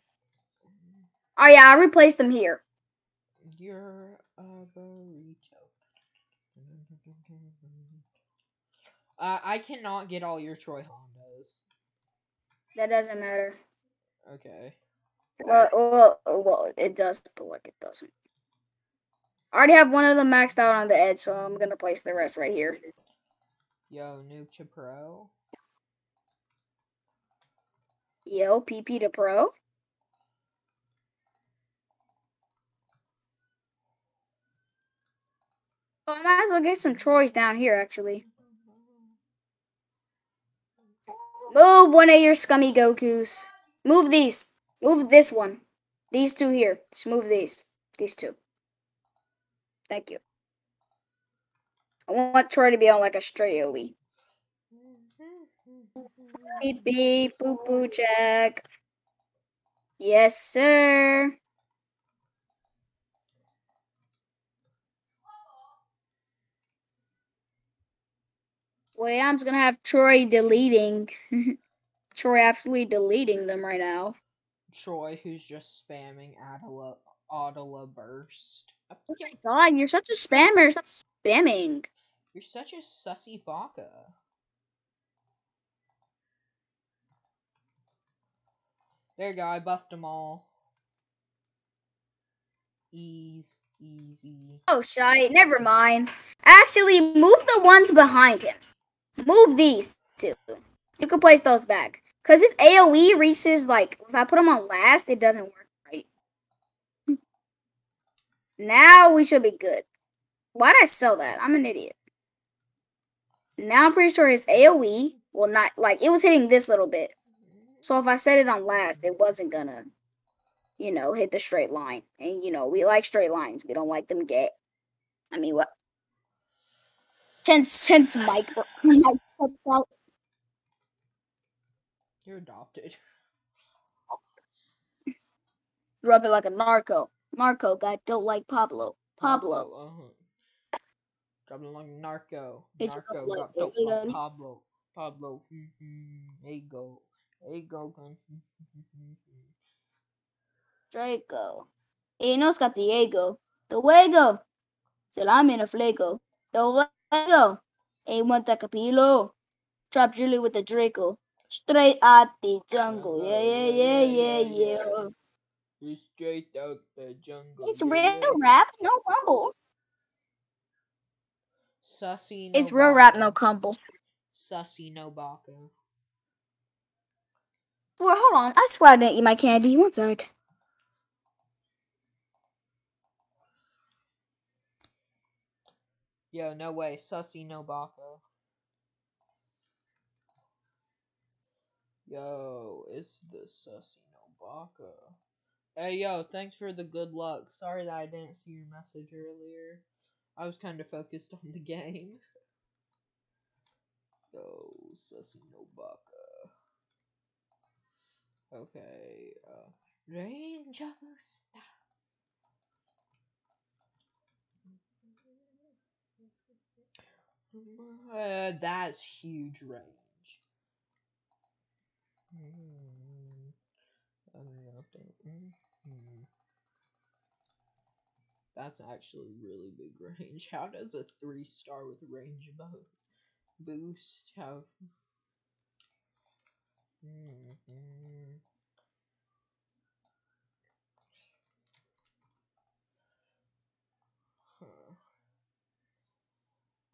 Oh yeah, I replaced them here. You're a burrito. Uh, I cannot get all your Troy Hondas. That doesn't matter. Okay. Well, well, well, it does, but like it doesn't. I already have one of them maxed out on the edge, so I'm gonna place the rest right here. Yo, Noob to Pro. Yo, PP to pro. Oh, I might as well get some Troys down here, actually. Move one of your scummy Gokus. Move these. Move this one. These two here. Just move these. These two. Thank you. I want Troy to be on like a straight AoE. Beep beep, boop check. Yes, sir. Well, yeah, I'm just gonna have Troy deleting. Troy absolutely deleting them right now. Troy, who's just spamming Adela, Adela Burst. Oh my god, you're such a spammer. Stop spamming. You're such a sussy baka. There you go, I buffed them all. Ease, easy. Oh, shy. Never mind. Actually, move the ones behind him. Move these two. You can place those back. Because his AoE reaches, like, if I put them on last, it doesn't work right. Now we should be good. Why'd I sell that? I'm an idiot. Now I'm pretty sure his AoE will not, like, it was hitting this little bit. So if I set it on last, it wasn't gonna, you know, hit the straight line. And, you know, we like straight lines. We don't like them get. I mean, what? Since, since Mike, Mike puts out You're adopted. rub it like a narco. Narco guy don't like Pablo. Pablo. uh-huh. Dropping like narco. Narco like England. like Pablo. Pablo. There you go. There you go, gun. Draco. Y nos got Diego. The Wego. Till I'm in a flago. The Wego. A one capilo. Trap Julie with the Draco. Straight out the jungle. Yeah, yeah, yeah, yeah, yeah. You're straight out the jungle. It's yeah, real rap, no rumble. Sussy no It's real baka. rap, no cumble. Sussy no baka. Well, hold on. I swear I didn't eat my candy. One sec. Yo, no way. Sussy no baka. Yo, it's the Sussy no baka. Hey, yo, thanks for the good luck. Sorry that I didn't see your message earlier. I was kind of focused on the game. Yo, Sussy no baka. Okay, uh, Ranger Star. Uh, that's huge range. Hmm. Hmm. That's actually really big range. How does a three star with range bo- boost have? Hmm.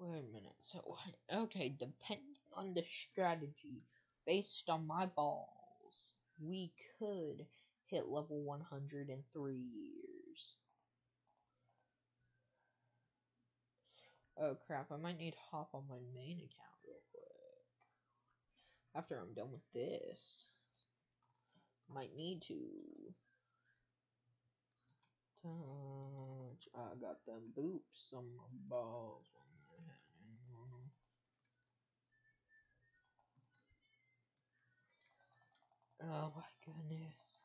Wait a minute. So, okay, depending on the strategy, based on my balls, we could hit level 100 in three years. Oh crap, I might need to hop on my main account real quick. After I'm done with this. Might need to. Touch. I got them boops on my balls. Oh my goodness.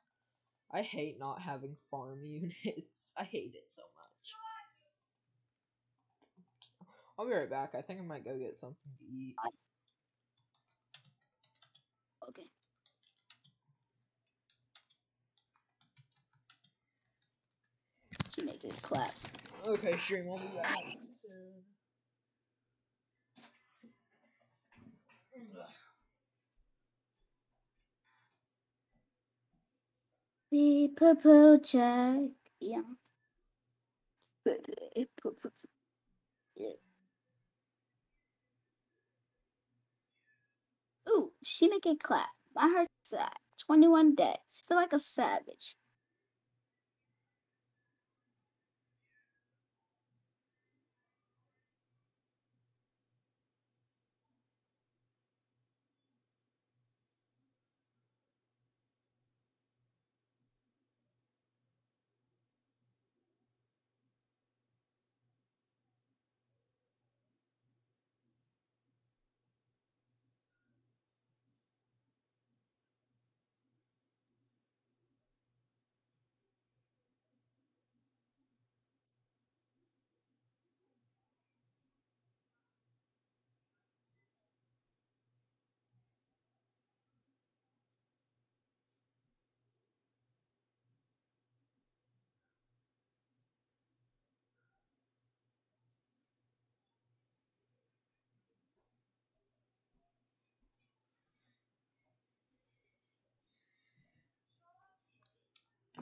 I hate not having farm units. I hate it so much. I'll be right back. I think I might go get something to eat. Okay. Make it clap. Okay, stream. I'll be back Beep poo check. Yeah. Ooh, she make it clap. I heard that. 21 deaths. Feel like a savage.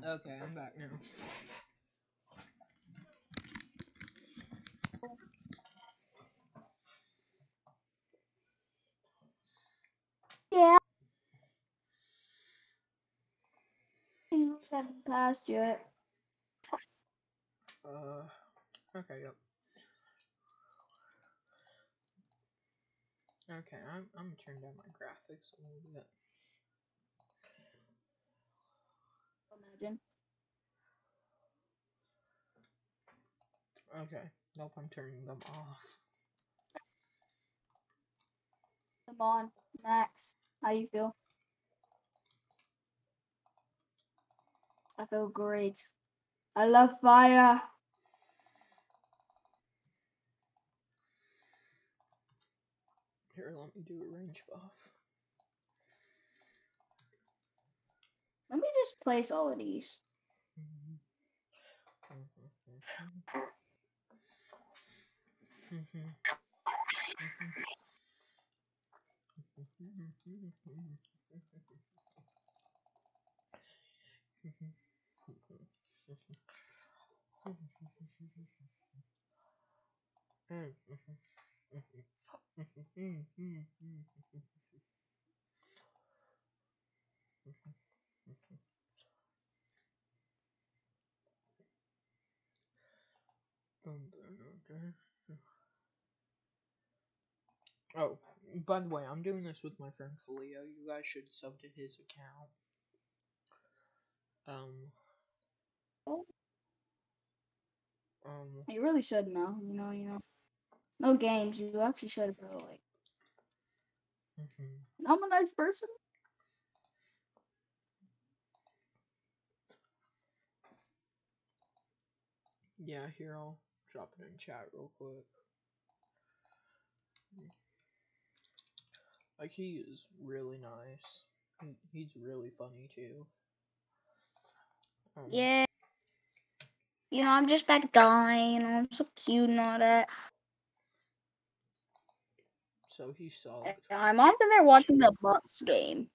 Okay, I'm back now. Yeah. You haven't passed yet. Uh, okay, yep. Okay, I'm I'm gonna turn down my graphics a little bit. Imagine. Okay, nope, I'm turning them off. Come on, Max. How you feel? I feel great. I love fire. Here, let me do a range buff. Let me just place all of these. Oh, by the way, I'm doing this with my friend Khalio. You guys should sub to his account. Um. Um. You really should know. You know, you know. No games. You actually should, bro. Like, mhm. I'm a nice person. Yeah, here I'll drop it in chat real quick. Like he is really nice. He's really funny too. Um, Yeah. You know, I'm just that guy. You know, I'm so cute and all that. So he sucked. Yeah, my mom's in there watching the Bucks game.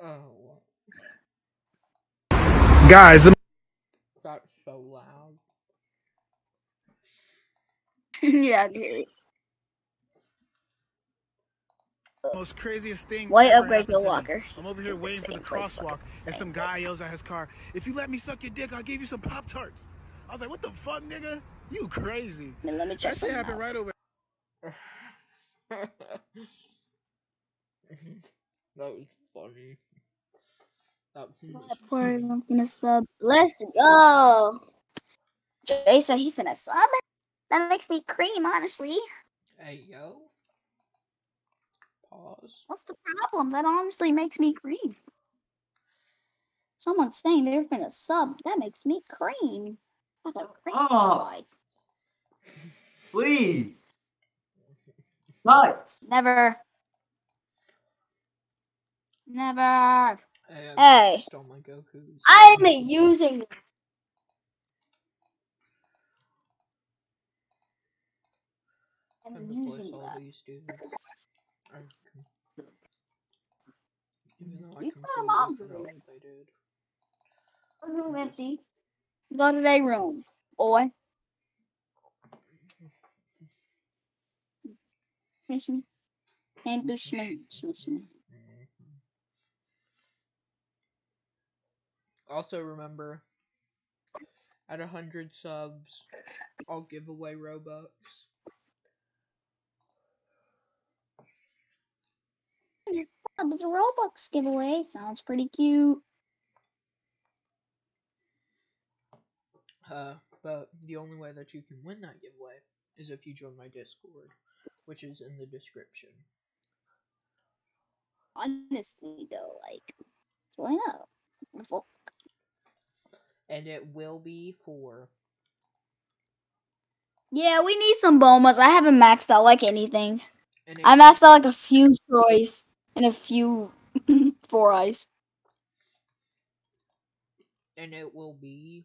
Oh, Guys, that's so loud. yeah, dude. most craziest thing. White upgrade happened your to locker. I'm over In here the waiting for the crosswalk, and same some guy yells at his car, "If you let me suck your dick, I'll give you some pop tarts." I was like, "What the fuck, nigga? You crazy?" Now, let me check That shit something happened out. right over. that was funny. Oh, hmm. That was Poor I'm finna sub. Let's go. Jay said he finna sub. That makes me cream, honestly. Hey yo. Pause. What's the problem? That honestly makes me cream. Someone's saying they're finna sub. That makes me cream. That's a cream Oh. vibe. please. Cut. Never. Never. Hey, stole my Goku's. I'm using. I'm using all that. these dudes. I com- Even though I You got a mom's room. they did. Room empty. Go to their room, boy. Miss me. And do me. Miss me. Also remember, at a hundred subs, I'll give away Robux. Subs a Robux giveaway. Sounds pretty cute. Uh, but the only way that you can win that giveaway is if you join my Discord, which is in the description. Honestly, though, like, join up. And it will be for Yeah, we need some Bulmas. I haven't maxed out like anything. I maxed out like a few Troys and a few Four Eyes. and it will be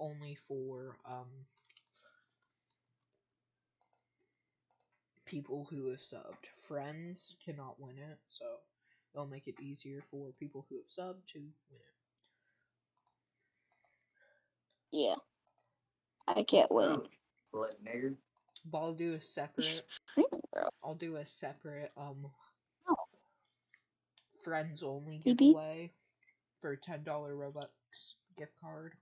only for um people who have subbed. Friends cannot win it, so they'll make it easier for people who have subbed to win it. Yeah. I can't win. Blood nigger. But I'll do a separate. I'll do a separate um. Oh. Friends only Beep, beep. giveaway for ten dollar Robux gift card.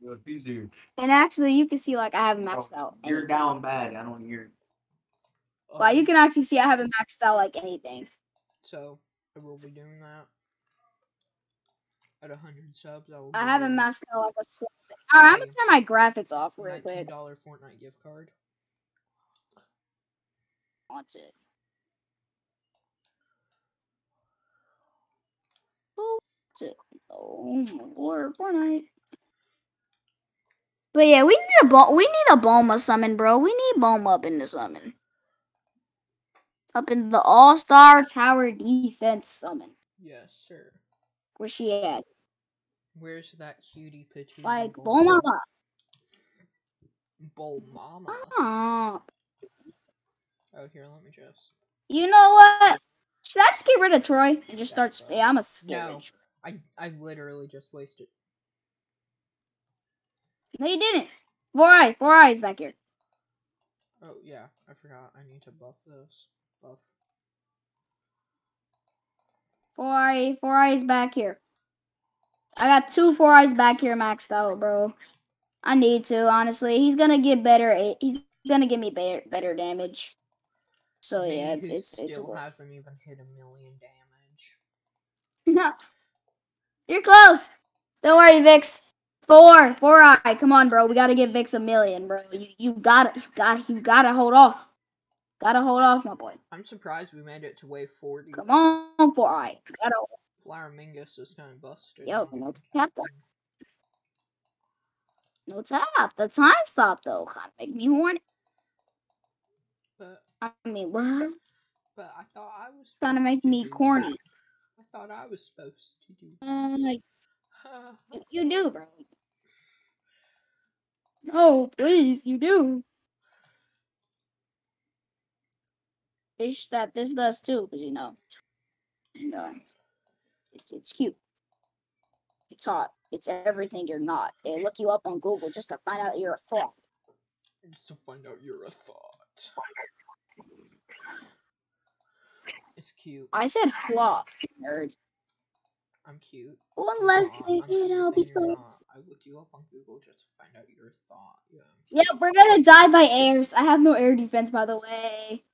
Yo, it's easier. And actually, you can see like I haven't maxed out. You're anything. down bad. I don't hear. Like you Um, can actually see I haven't maxed out like anything. So I will be doing that. At hundred subs, I will. I haven't you maxed out like a thing. All right, I'm gonna turn my graphics off real quick. dollar Fortnite gift card. Watch it. Oh, it. Oh my lord, Fortnite. But yeah, we need a bo- we need a Bulma summon, bro. We need Bulma up in the summon. Up in the All Star Tower Defense summon. Yes, sir. Where she at? Where's that cutie patootie? Like Bull- Bulma. Bull mama. Oh, here, let me just. You know what? Should I just get rid of Troy and just start? That's Sp- yeah, I'm a. No. I I literally just wasted. No, you didn't. Four eyes, four eyes back here. Oh yeah, I forgot. I need to buff this. Buff. Four eye, four eyes back here. I got two four eyes back here maxed out, bro. I need to honestly. He's gonna get better. He's gonna give me better, better damage. So yeah, it's it's it's. still hasn't even hit a million damage. No, you're close. Don't worry, Vix. Four, four eye. Come on, bro. We gotta get Vix a million, bro. You you gotta you gotta you gotta hold off. Gotta hold off, my boy. I'm surprised we made it to wave 40. Come on, four eye. Gotta Flaramingus is kind of busted. Yo, no not cap no tap. The time stop though kind of make me horny. But I mean, what? but I thought I was Trying to make me corny. that. I thought I was supposed to do. that. Uh, like you- you do, bro. No, please, you do. Fish that this does too, because you know, you know, it's it's cute. It's hot. It's everything you're not. They look you up on Google just to find out you're a thought. Just to find out you're a thought. It's cute. I said flop, nerd. I'm cute. One less Aw, I'm thing, cute, and I'll be so. I looked you up on Google just to find out your thought. Yeah. Yeah, we're gonna die by airs. I have no air defense, by the way.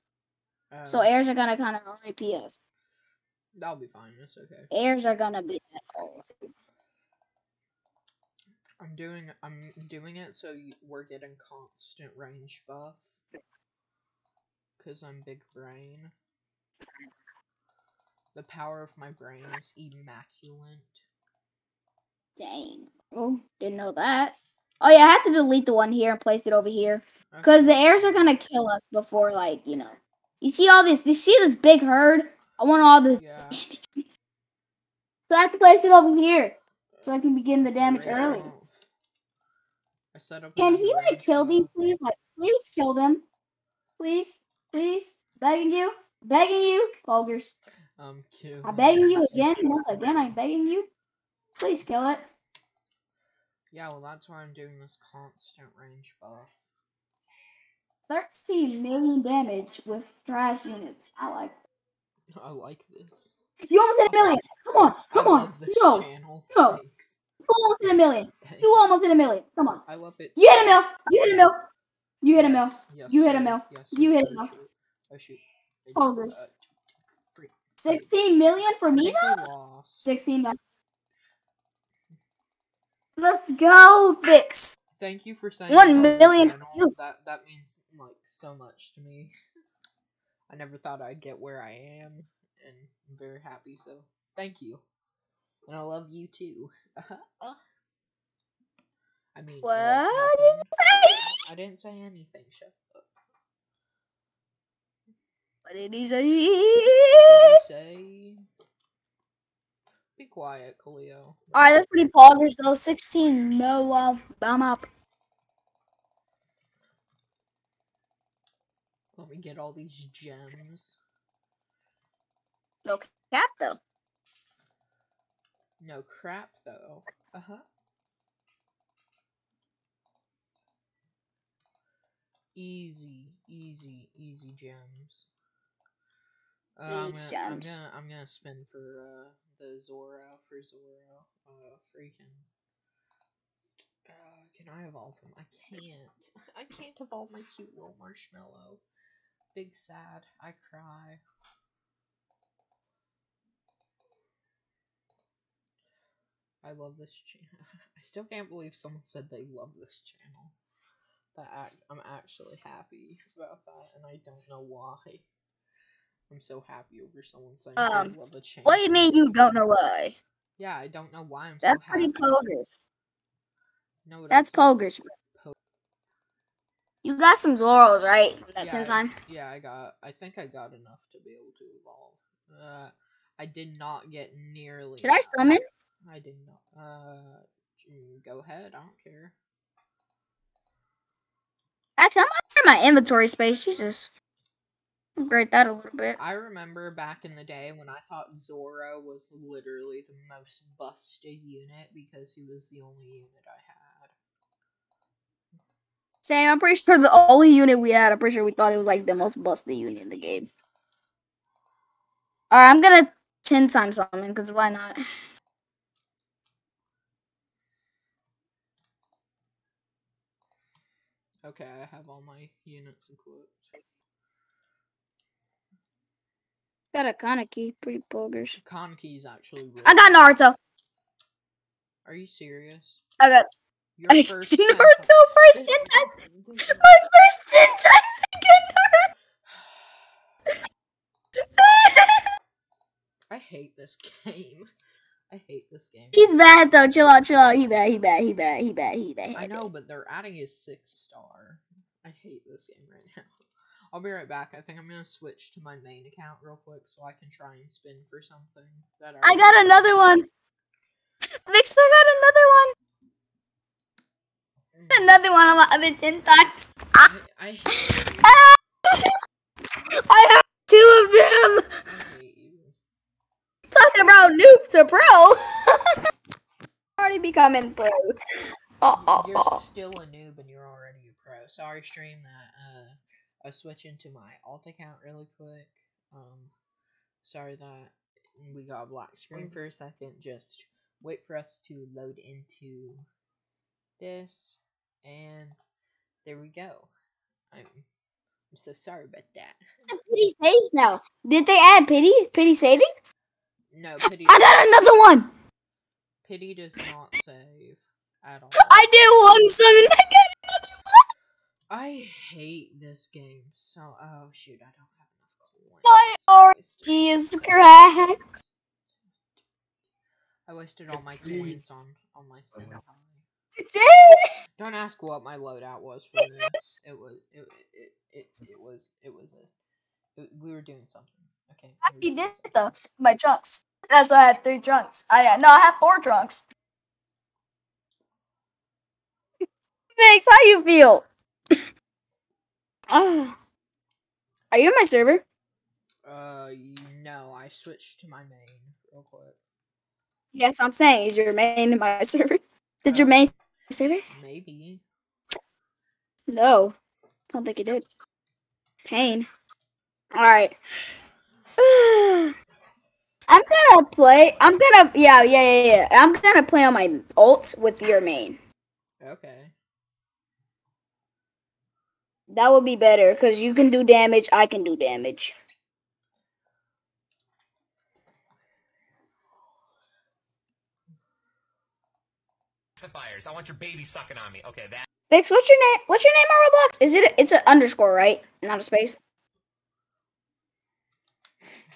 So Um, airs are gonna kind of RIP us. that'll be fine. It's okay. Airs are gonna be. I'm doing. I'm doing it so you, we're getting constant range buff. Cause I'm big brain. The power of my brain is immaculate. dang. Oh, didn't know that. Oh yeah, I have to delete the one here and place it over here. Because the airs are gonna kill us before, like, you know. You see all this? You see this big herd? I want all this Yeah. damage. So I have to place it over here. So I can begin the damage Range early. I set up. Can he like kill these please? Like please kill them. Please, please. Begging you. Begging you. Vulgars. Um, kill. I'm begging you again. Once again, I'm begging you. Please kill it. Yeah, well, that's why I'm doing this constant range buff. 13 million damage with trash units. I like. I like this. You almost hit a million. Come on. Come on. No. channel. no. Thanks. You almost hit a million. Thanks. You almost hit a million. Come on. I love it. You hit a mill. You hit a mill. You hit a mill. Yes, You hit a mill. Yes, You hit a mill. Oh shoot. I- Focus. uh, 16 million for me though? we lost. 16 million. Let's go, Fix. Thank you for saying One million. That that means like so much to me. I never thought I'd get where I am, and I'm very happy. So thank you, and I love you too. I mean, I What did nothing. you say? I didn't say anything. Shut up. What did he say? What did you say? Be quiet, Khalil. Alright, that's pretty poggers though. 16 no uh, I'm up. Let me get all these gems. No cap though. No crap though. Uh huh. Easy, easy, easy gems. Uh, I'm, gonna, I'm gonna I'm gonna spin for uh the Zoro for Zoro. Uh, freaking. Uh, can I evolve him? I can't. I can't evolve my cute little marshmallow. Big sad. I cry. I love this channel. I still can't believe someone said they love this channel. That act- I'm actually happy about that, and I don't know why. I'm so happy over someone saying Um, they love the channel. What do you mean you don't know why? Yeah, I don't know why I'm so That's so pretty happy. No, That's po- You got some Zoros, right? From that yeah, time. Yeah, I got. I think I got enough to be able to evolve. Uh, I did not get nearly. Should I summon? I did not. Uh, mm, go ahead. I don't care. Actually, I'm gonna my inventory space. Jesus. Upgrade that a little bit. I remember back in the day when I thought Zoro was literally the most busted unit because he was the only unit I had. Same, I'm pretty sure the only unit we had, I'm pretty sure we thought it was like the most busted unit in the game. Alright, I'm gonna 10 times summon, because why not? Okay, I have all my units equipped. I got a Kaneki, pretty pogers. Kaneki's actually really I got Naruto. Are you serious? I got Your I first Naruto 10 ti- first This- 10 times. this- My first 10 times I got Naruto. I hate this game. I hate this game. He's bad though. Chill out, chill out. He bad, he bad, he bad, he bad, he bad. I know, but they're adding his six star. I hate this game right now. I'll be right back. I think I'm gonna switch to my main account real quick so I can try and spin for something that I got another one. Vixen I got another one. Another one of my other 10 times. I, I, I have two of them. Talking hate you. Talk about noob to pro. Already becoming pro. Oh, oh, You're oh. still a noob and you're already a pro. Sorry, stream that. Uh, I switch into my alt account really quick. Um, sorry that we got a black screen for a second. Just wait for us to load into this, and there we go. I'm, I'm so sorry about that. Pity saves now. Did they add pity? Is pity saving? No, pity. I got another one. Pity does not save at all. I did one summon. I got another one. I hate this game so. Oh shoot! I don't have enough coins. My I wasted- is cracked. I wasted all my coins on on my oh, Sentai. Did? Don't ask what my loadout was for this. It was it it it, it was it was a it, we were doing something. Okay. we He were doing though. My trunks. That's why I had three trunks. I no, I have four trunks. Thanks. How you feel? Ah. Are you in my server? Uh, no, I switched to my main real quick. Yes, I'm saying, is your main in my server? Did your Uh, main server? Maybe. No, I don't think it did. Pain. All right. I'm gonna play. I'm gonna yeah yeah yeah yeah. I'm gonna play on my ult with your main. Okay. That would be better because you can do damage. I can do damage. Pacifiers. I want your baby sucking on me. Okay, that. Vix, what's your name? What's your name on Roblox? Is it? It's an underscore, right? Not a space.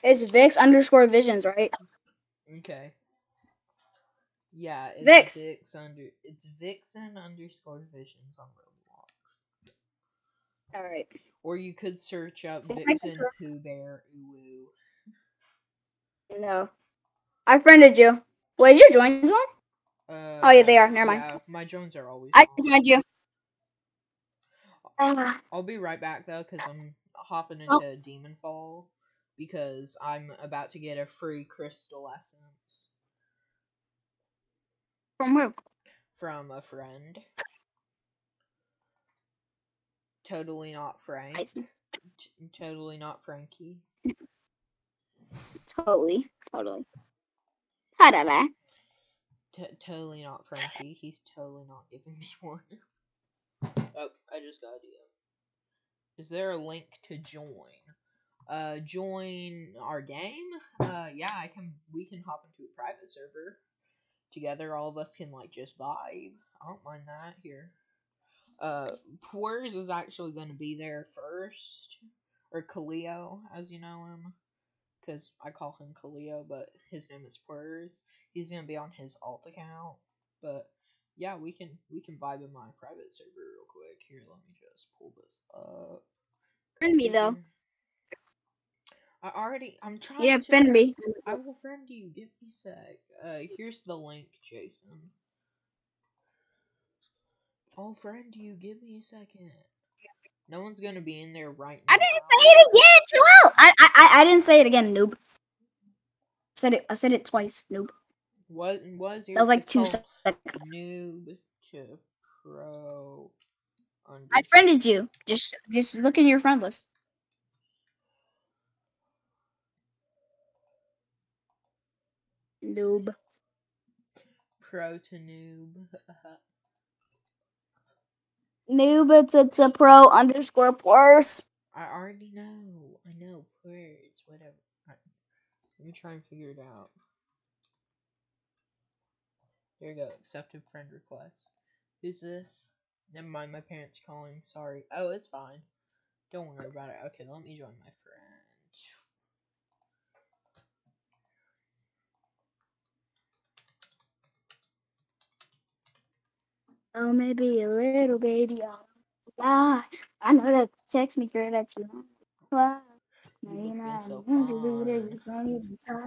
It's Vix underscore Visions, right? Okay. Yeah, it's Vix. Vix under it's Vixions underscore visions on Roblox. All right. Or you could search up Vixen Pooh Bear Uwu. No, I friended you. Wait, is your joins on? Uh, Oh, yeah, they are. Never mind. Yeah, my drones are always. I on. joined you. Ah, I'll be right back though, cause I'm hopping Oh. into Demon Fall because I'm about to get a free crystal essence From where? from a friend. Totally not Frank. T- totally not Frankie. Totally. Totally. Ta-da-da. T- totally not Frankie. He's totally not giving me one. oh, I just got a DM. Is there a link to join? Uh, join our game? Uh, yeah, I can. We can hop into a private server together. All of us can like just vibe. I don't mind that here. Uh, Pwers is actually going to be there first, or Kaleo, as you know him, because I call him Kaleo, but his name is Pwers. He's gonna be on his alt account, but yeah, we can we can vibe in my private server real quick. Here, let me just pull this up. Friend me, though. I already. I'm trying. Yeah, to, friend me. I will friend you. Give me a sec. Uh, here's the link, Jason. I'll friend you. Give me a second. No one's gonna be in there right now. I didn't say it again. Chill out. I, I I- I didn't say it again, noob. said it. I said it twice, noob. What was your? That was like two seconds. Noob to pro. I friended you. Just just look in your friend list. Noob. Pro to noob. Noob. It's it's a pro underscore plus. I already know. I know. Words. Whatever. Let me try and figure it out. Here we go. Accepted friend request. Who's this? Never mind. My parents calling. Sorry. Oh, it's fine. Don't worry about it. Okay, let me join my friend. Oh, maybe a little baby. Oh, ah, I know that text me girl that you want. No, You you're not. so You do it, fine. you don't even try.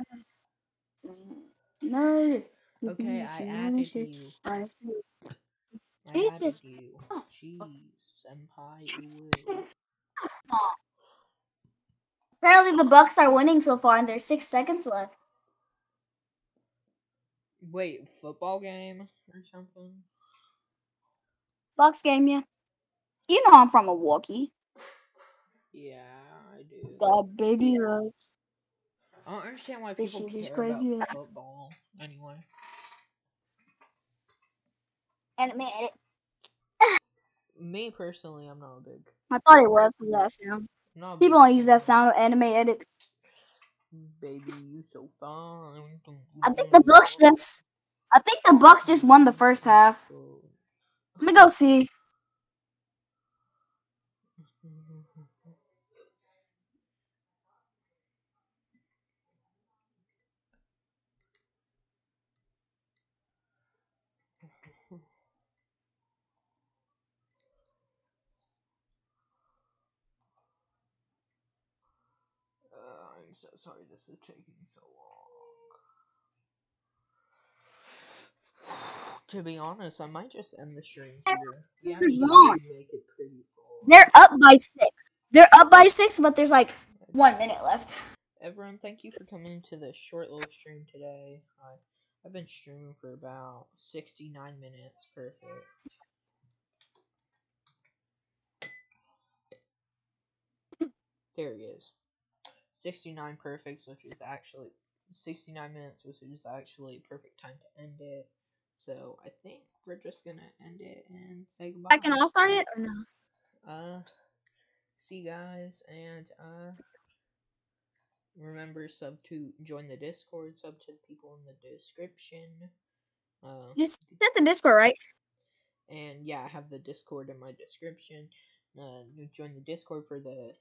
Notice. you Okay, I added you. I added you. Oh. Jeez, senpai. Apparently, the Bucks are winning so far, and there's six seconds left. Wait, football game or something? Bucks game, yeah. You know I'm from Milwaukee. Yeah, I do. God, baby, love. I don't understand why This people shit is care crazy. about football. Anyway, Anime edit. me personally, I'm not a big. I thought it was that sound. Not People don't use that sound of anime edits. Baby, you so fine. I think the Bucks just. I think the Bucks just won the first half. Let me go see. Uh, I'm so sorry this is taking so long. To be honest, I might just end the stream here. Yeah, It's you long. can make it pretty full. They're up by six. They're up by six, but there's like one minute left. Everyone, thank you for coming to this short little stream today. I, I've been streaming for about 69 minutes. Perfect. There he is. 69 perfects, which is actually 69 minutes, which is actually a perfect time to end it. So I think we're just gonna end it and say goodbye. I can all start it or no? Uh, see you guys, and uh, remember sub to join the Discord, sub to the people in the description. Uh, Just set the Discord, right? and yeah, I have the Discord in my description. Uh, join the Discord for the